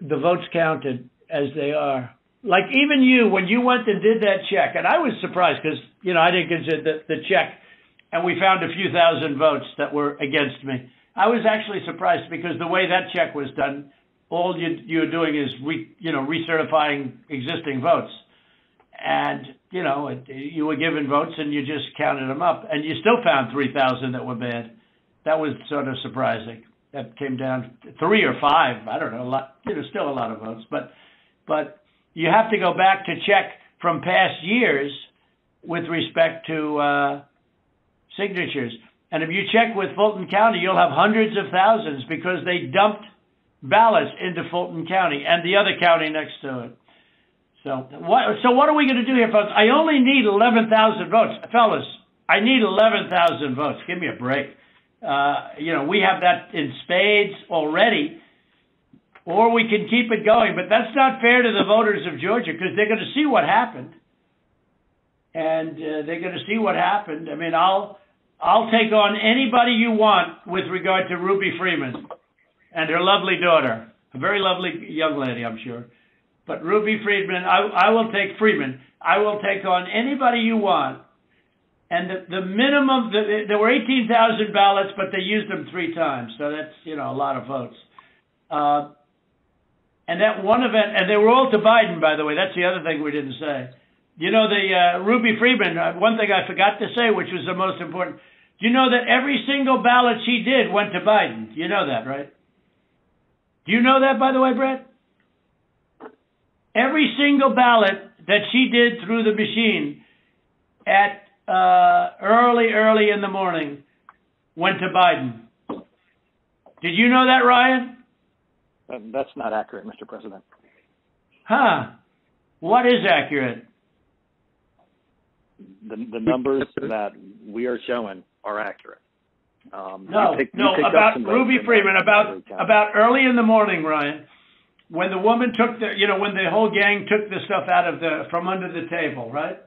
the votes counted as they are. Like even you, when you went and did that check, and I was surprised because you know I didn't consider the, the check, and we found a few thousand votes that were against me. I was actually surprised because the way that check was done all you, you're doing is re, you know recertifying existing votes, and you know it, you were given votes and you just counted them up, and you still found three thousand that were bad. That was sort of surprising. That came down three or five. I don't know. A lot. Know, still a lot of votes, but but you have to go back to check from past years with respect to uh, signatures. And if you check with Fulton County, you'll have hundreds of thousands because they dumped ballots into Fulton County and the other county next to it. So what? So what are we going to do here, folks? I only need 11,000 votes, fellas. I need 11,000 votes. Give me a break. Uh, you know, we have that in spades already, or we can keep it going. But that's not fair to the voters of Georgia because they're going to see what happened, and uh, they're going to see what happened. I mean, I'll I'll take on anybody you want with regard to Ruby Freeman and her lovely daughter, a very lovely young lady, I'm sure. But Ruby Friedman, I, I will take Freeman. I will take on anybody you want and the, the minimum, the, there were 18,000 ballots, but they used them three times, so that's you know a lot of votes. Uh, and that one event, and they were all to Biden, by the way. That's the other thing we didn't say. You know, the uh, Ruby Freeman. Uh, one thing I forgot to say, which was the most important. Do you know that every single ballot she did went to Biden? You know that, right? Do you know that, by the way, Brett? Every single ballot that she did through the machine at uh, early, early in the morning went to Biden. Did you know that, Ryan? Uh, that's not accurate, Mr. President. Huh. What is accurate? The, the numbers that we are showing are accurate. Um, no, pick, no, about Ruby Freeman, about about early in the morning, Ryan, when the woman took the, you know, when the whole gang took the stuff out of the from under the table, right?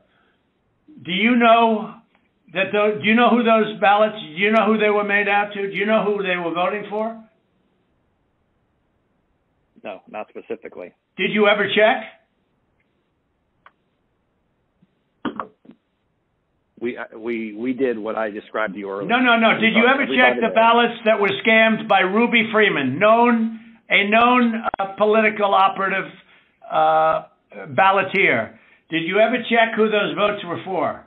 Do you know that? Those, do you know who those ballots? Do you know who they were made out to? Do you know who they were voting for? No, not specifically. Did you ever check? We uh, we we did what I described to you earlier. No, no, no. Did you ever check the ballots that were scammed by Ruby Freeman, known a known uh, political operative uh, balloteer? Did you ever check who those votes were for?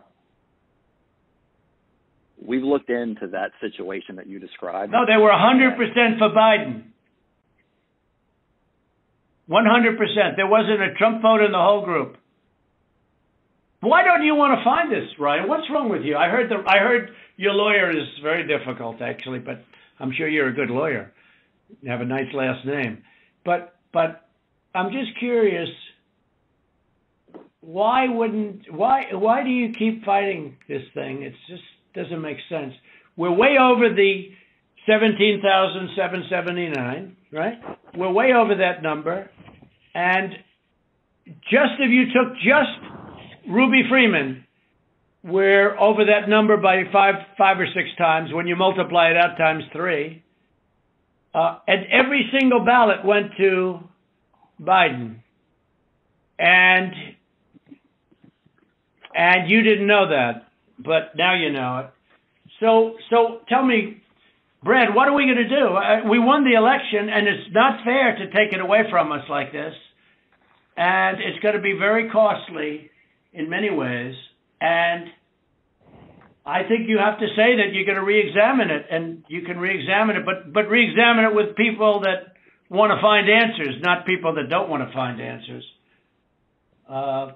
We've looked into that situation that you described. No, they were 100% for Biden. 100%. There wasn't a Trump vote in the whole group. Why don't you want to find this, Ryan? What's wrong with you? I heard the I heard your lawyer is very difficult actually, but I'm sure you're a good lawyer. You have a nice last name. But but I'm just curious why wouldn't why why do you keep fighting this thing? It just doesn't make sense. We're way over the 17,779, right? We're way over that number. And just if you took just Ruby Freeman, we're over that number by five, five or six times when you multiply it out times three. Uh, and every single ballot went to Biden. And and you didn't know that, but now you know it. So so tell me, Brad, what are we going to do? Uh, we won the election, and it's not fair to take it away from us like this. And it's going to be very costly in many ways. And I think you have to say that you're going to re-examine it, and you can re-examine it, but but re-examine it with people that want to find answers, not people that don't want to find answers. Uh,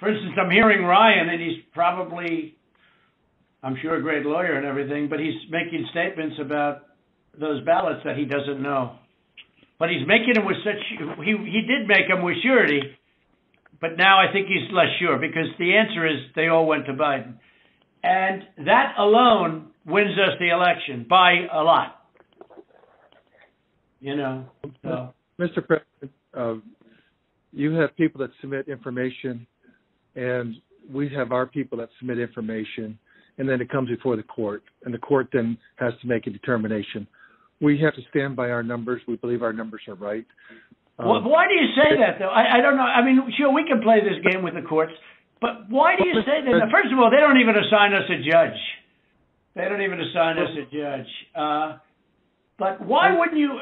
for instance, I'm hearing Ryan, and he's probably, I'm sure, a great lawyer and everything, but he's making statements about those ballots that he doesn't know. But he's making them with such, he he did make them with surety, but now I think he's less sure because the answer is they all went to Biden. And that alone wins us the election by a lot. You know, so. Mr. President, uh, you have people that submit information, and we have our people that submit information, and then it comes before the court, and the court then has to make a determination. We have to stand by our numbers. We believe our numbers are right. Well, why do you say that, though? I, I don't know. I mean, sure, we can play this game with the courts, but why do you say that? First of all, they don't even assign us a judge. They don't even assign us a judge. Uh, but why wouldn't you?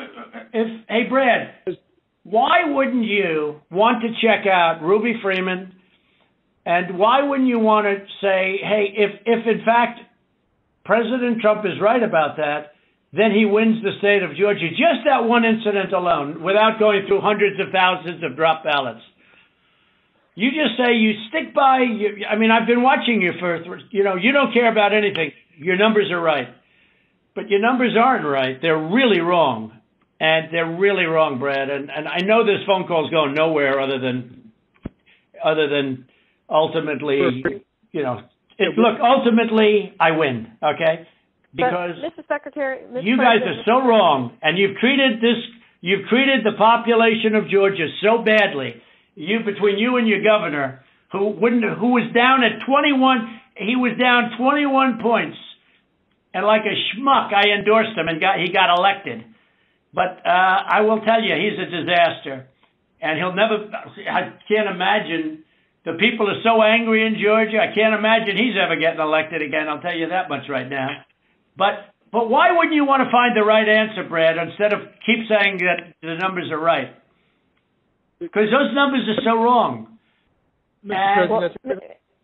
If hey, Brad, why wouldn't you want to check out Ruby Freeman? And why wouldn't you want to say, hey, if if in fact President Trump is right about that, then he wins the state of Georgia. Just that one incident alone, without going through hundreds of thousands of drop ballots. You just say you stick by. You, I mean, I've been watching you for, you know, you don't care about anything. Your numbers are right, but your numbers aren't right. They're really wrong, and they're really wrong, Brad. And and I know this phone call's going nowhere other than, other than ultimately, you know, it, look, ultimately I win. Okay because Mr. Secretary, Mr. you guys are so wrong, and you've treated this, you've treated the population of Georgia so badly. You between you and your governor, who wouldn't, who was down at 21, he was down 21 points, and like a schmuck, I endorsed him and got he got elected. But uh, I will tell you, he's a disaster, and he'll never. I can't imagine The people are so angry in Georgia. I can't imagine he's ever getting elected again. I'll tell you that much right now. But but why wouldn't you want to find the right answer, Brad, instead of keep saying that the numbers are right? Because those numbers are so wrong. Mr. And- Well, President,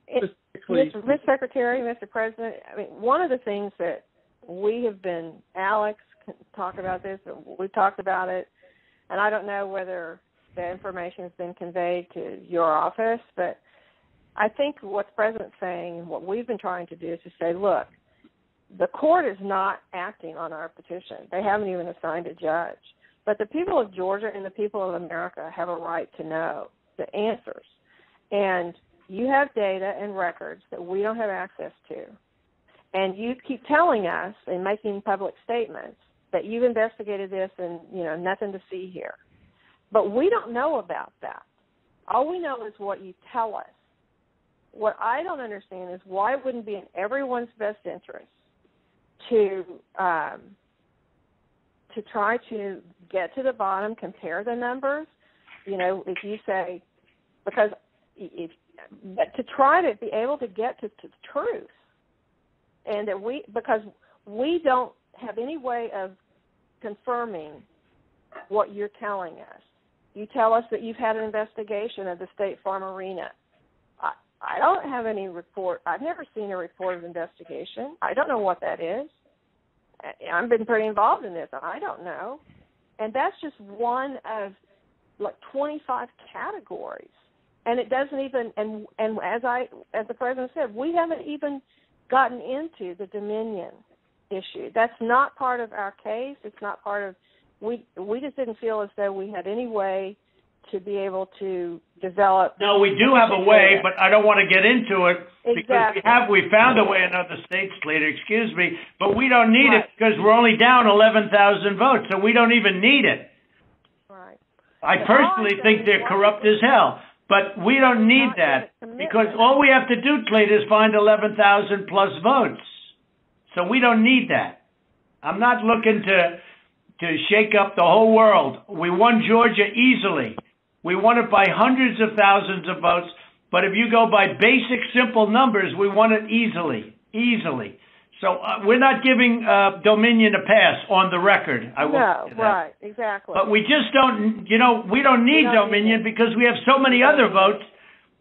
it- Mr. Mr. Secretary, Mr. President, I mean, one of the things that we have been, Alex can talk about this, we've talked about it, and I don't know whether the information has been conveyed to your office, but I think what the President's saying, and what we've been trying to do is to say, look, the court is not acting on our petition. They haven't even assigned a judge. But the people of Georgia and the people of America have a right to know the answers. And you have data and records that we don't have access to. And you keep telling us and making public statements that you've investigated this and, you know, nothing to see here. But we don't know about that. All we know is what you tell us. What I don't understand is why it wouldn't be in everyone's best interest to um, to try to get to the bottom, compare the numbers. You know, if you say because if but to try to be able to get to, to the truth, and that we because we don't have any way of confirming what you're telling us. You tell us that you've had an investigation of the State Farm Arena. I, I don't have any report. I've never seen a report of investigation. I don't know what that is. I- I've been pretty involved in this. I don't know. And that's just one of like 25 categories. And it doesn't even and and as I as the president said, we haven't even gotten into the Dominion issue. That's not part of our case. It's not part of we we just didn't feel as though we had any way to be able to develop No, we do have a way, but I don't want to get into it because Exactly. we have we found a way in other states, Cleta. Excuse me, but we don't need Right. it because we're only down eleven thousand votes, so we don't even need it. right. I personally think they're corrupt as hell, but we don't need that because all we have to do, Cleta, is find eleven thousand plus votes. So we don't need that. I'm not looking to to shake up the whole world. We won Georgia easily. We won it by hundreds of thousands of votes. But if you go by basic, simple numbers, we won it easily, easily. So uh, we're not giving uh, Dominion a pass on the record. I will no, right, exactly. But we just don't, you know, we don't need don't Dominion it. because we have so many other votes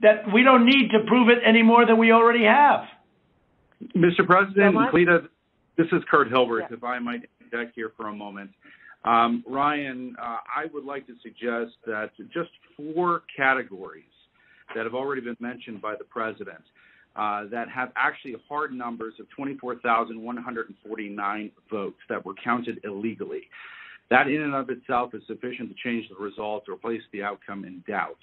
that we don't need to prove it any more than we already have. Mr. President, So Cleta, this is Kurt Hilbert, Yeah. if I might interject here for a moment. Um, Ryan, uh, I would like to suggest that just four categories that have already been mentioned by the President uh, that have actually hard numbers of 24,149 votes that were counted illegally. That in and of itself is sufficient to change the result or place the outcome in doubt.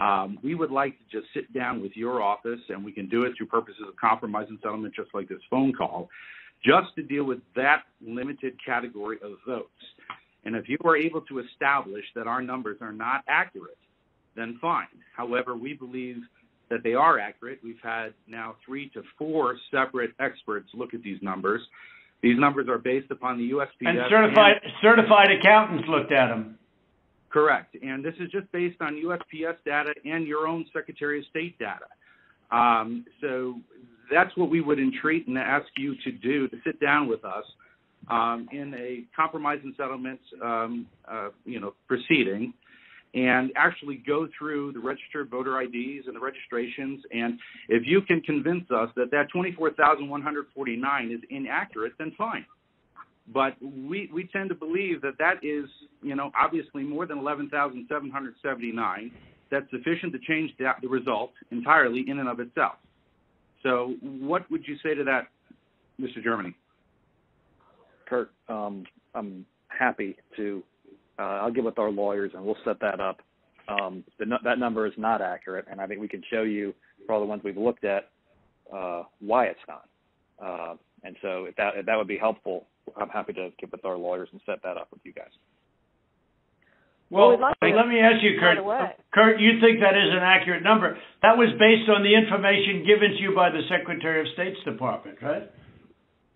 Um, we would like to just sit down with your office, and we can do it through purposes of compromise and settlement, just like this phone call, just to deal with that limited category of votes. And if you are able to establish that our numbers are not accurate, then fine. However, we believe that they are accurate. We've had now three to four separate experts look at these numbers. These numbers are based upon the USPS And certified certified accountants looked at them. Correct. And this is just based on USPS data and your own Secretary of State data. Um, so that's what we would entreat and ask you to do to sit down with us um, in a compromise and settlement, um, uh, you know, proceeding, and actually go through the registered voter IDs and the registrations. And if you can convince us that that 24,149 is inaccurate, then fine. But we we tend to believe that that is you know obviously more than 11,779 that's sufficient to change the, the result entirely in and of itself so what would you say to that Mr. Germany Kurt, um, I'm happy to. Uh, I'll get with our lawyers and we'll set that up. Um, the, that number is not accurate, and I think we can show you for all the ones we've looked at uh, why it's not. Uh, and so, if that if that would be helpful, I'm happy to get with our lawyers and set that up with you guys. Well, Well, like let me ask you, Kurt. away. Kurt, you think that is an accurate number? That was based on the information given to you by the Secretary of State's Department, right?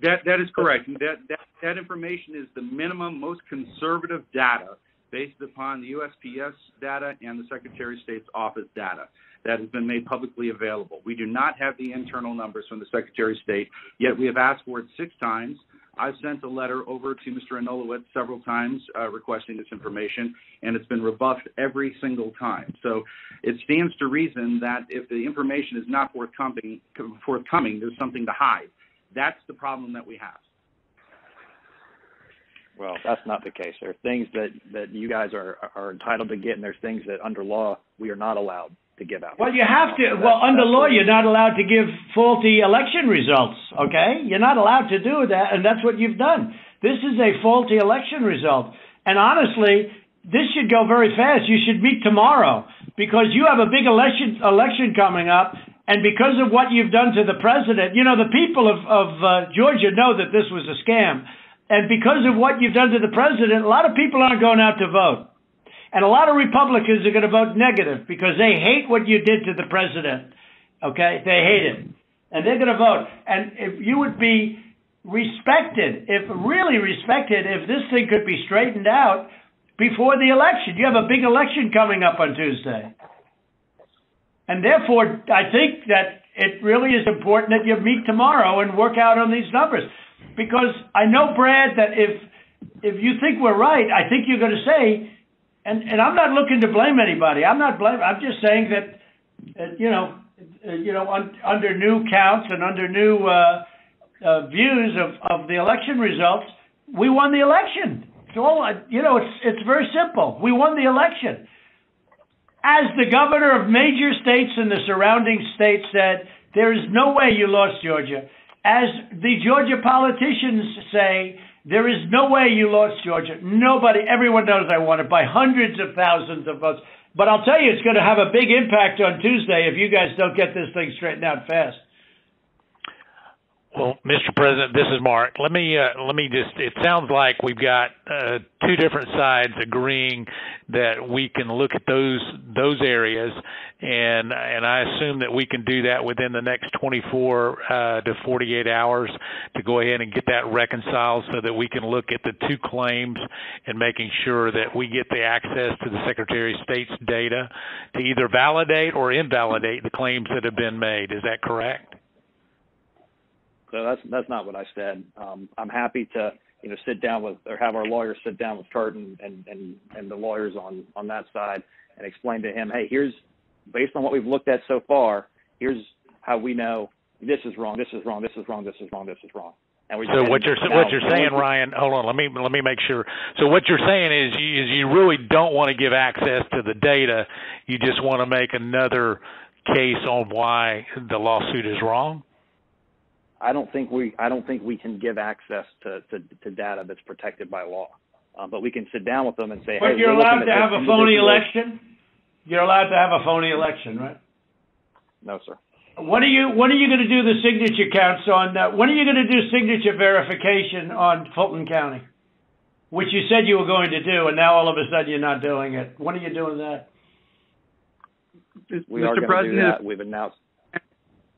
that that is correct that that that information is the minimum most conservative data based upon the USPS data and the Secretary of State's office data that has been made publicly available. We do not have the internal numbers from the Secretary of State, yet we have asked for it six times. I've sent a letter over to Mr. Anulewicz several times uh, requesting this information, and it's been rebuffed every single time. So it stands to reason that if the information is not forthcoming, forthcoming there's something to hide. That's the problem that we have. Well, that's not the case. There are things that, that you guys are, are entitled to get, and there's things that under law we are not allowed to give out. Well, you have to. Well, under law, you're not allowed to give faulty election results. Okay, you're not allowed to do that, and that's what you've done. This is a faulty election result, and honestly, this should go very fast. You should meet tomorrow because you have a big election election coming up, and because of what you've done to the president, you know the people of of uh, Georgia know that this was a scam. And because of what you've done to the president, a lot of people aren't going out to vote. And a lot of Republicans are going to vote negative because they hate what you did to the president. Okay? They hate it. And they're going to vote. And if you would be respected, if really respected, if this thing could be straightened out before the election. You have a big election coming up on Tuesday. And therefore, I think that it really is important that you meet tomorrow and work out on these numbers because I know Brad that if if you think we're right, I think you're going to say, and and I'm not looking to blame anybody. I'm not blaming. I'm just saying that, uh, you know, uh, you know, un, under new counts and under new uh, uh, views of of the election results, we won the election. It's all you know. It's it's very simple. We won the election. As the governor of major states and the surrounding states said, there is no way you lost Georgia as the Georgia politicians say, there is no way you lost Georgia. Nobody, everyone knows I won it by hundreds of thousands of votes. But I'll tell you, it's going to have a big impact on Tuesday if you guys don't get this thing straightened out fast. Well, Mr. President, this is Mark. Let me uh, let me just. It sounds like we've got uh, two different sides agreeing that we can look at those those areas, and and I assume that we can do that within the next 24 uh, to 48 hours to go ahead and get that reconciled, so that we can look at the two claims and making sure that we get the access to the Secretary of State's data to either validate or invalidate the claims that have been made. Is that correct? So that's that's not what I said. Um, I'm happy to you know sit down with or have our lawyers sit down with Kurt and and and, and the lawyers on on that side and explain to him, hey, here's based on what we've looked at so far, here's how we know this is wrong, this is wrong, this is wrong, this is wrong, this is wrong. And we, so what you're now, what you're saying, Ryan? Hold on, let me let me make sure. So what you're saying is you, is you really don't want to give access to the data. You just want to make another case on why the lawsuit is wrong. I don't think we I don't think we can give access to to, to data that's protected by law. Um, but we can sit down with them and say, but hey, you're allowed to have a phony election. You're allowed to have a phony election, right? No, sir. When are you when are you going to do the signature counts on? Uh, when are you going to do signature verification on Fulton County, which you said you were going to do, and now all of a sudden you're not doing it? When are you doing that? We Mr. are going President, to do that. We've announced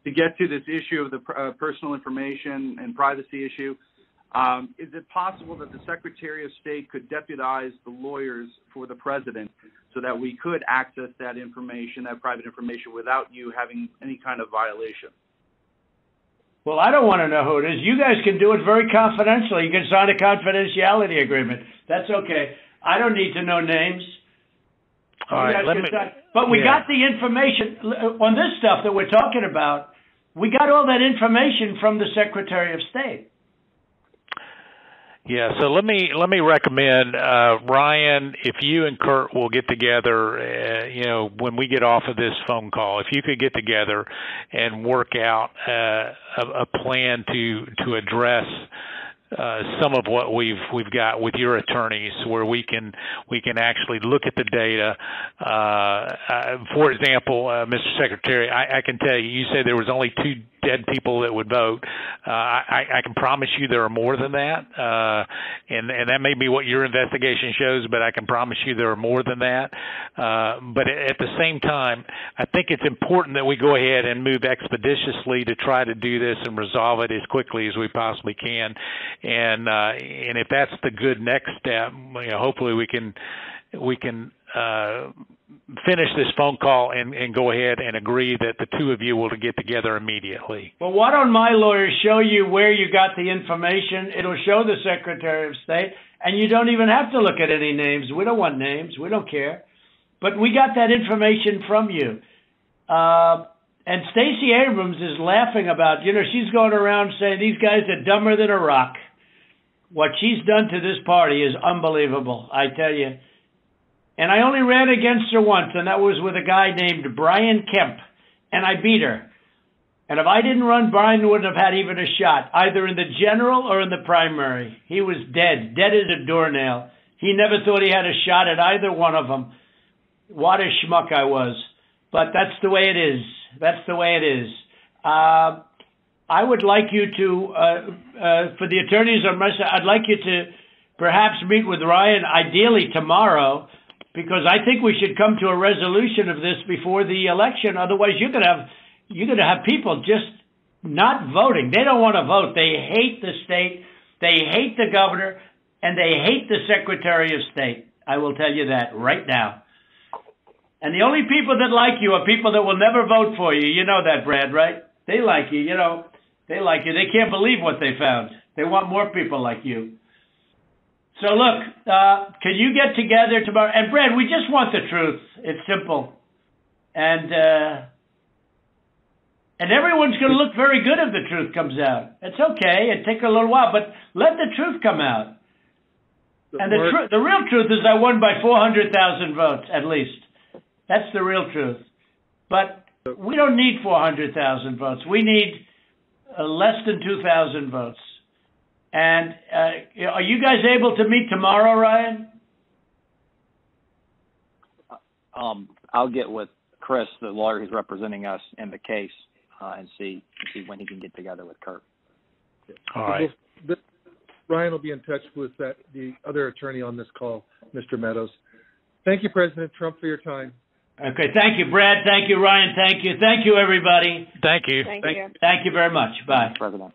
to get to this issue of the uh, personal information and privacy issue, um, is it possible that the Secretary of State could deputize the lawyers for the president so that we could access that information, that private information, without you having any kind of violation? Well, I don't want to know who it is. You guys can do it very confidentially. You can sign a confidentiality agreement. That's okay. I don't need to know names. All right, let me, but we yeah. got the information on this stuff that we're talking about. We got all that information from the Secretary of State. Yeah, so let me let me recommend uh, Ryan, if you and Kurt will get together, uh, you know, when we get off of this phone call, if you could get together and work out uh, a, a plan to to address uh, some of what we've we've got with your attorneys, where we can we can actually look at the data. Uh, uh, for example, uh, Mr. Secretary, I, I can tell you, you said there was only two dead people that would vote. Uh, I, I can promise you there are more than that, uh, and and that may be what your investigation shows, but I can promise you there are more than that. Uh, but at the same time, I think it's important that we go ahead and move expeditiously to try to do this and resolve it as quickly as we possibly can. And uh, and if that's the good next step, you know, hopefully we can we can uh, finish this phone call and, and go ahead and agree that the two of you will get together immediately. Well, why don't my lawyers show you where you got the information? It'll show the Secretary of State, and you don't even have to look at any names. We don't want names. We don't care. But we got that information from you. Uh, and Stacey Abrams is laughing about, you know, she's going around saying these guys are dumber than a rock. What she's done to this party is unbelievable, I tell you. And I only ran against her once, and that was with a guy named Brian Kemp, and I beat her. And if I didn't run, Brian wouldn't have had even a shot, either in the general or in the primary. He was dead, dead as a doornail. He never thought he had a shot at either one of them. What a schmuck I was. But that's the way it is. That's the way it is. Uh, I would like you to, uh, uh, for the attorneys on side, I'd like you to perhaps meet with Ryan, ideally tomorrow, because I think we should come to a resolution of this before the election. Otherwise, you're going to have you're going to have people just not voting. They don't want to vote. They hate the state. They hate the governor, and they hate the Secretary of State. I will tell you that right now. And the only people that like you are people that will never vote for you. You know that, Brad, right? They like you. You know, they like you. They can't believe what they found. They want more people like you. So look, uh, can you get together tomorrow? And Brad, we just want the truth. It's simple, and uh, and everyone's going to look very good if the truth comes out. It's okay. It take a little while, but let the truth come out. And the truth, the real truth is, I won by four hundred thousand votes at least. That's the real truth. But we don't need four hundred thousand votes. We need uh, less than two thousand votes. And uh, are you guys able to meet tomorrow, Ryan? Um, I'll get with Chris, the lawyer who's representing us in the case, uh, and see see when he can get together with Kurt. All right. We'll- Ryan will be in touch with that, the other attorney on this call, Mr. Meadows. Thank you, President Trump, for your time. Okay, thank you, Brad. Thank you, Ryan. Thank you. Thank you, everybody. Thank you. Thank Thank- you. Thank you very much. Bye. President.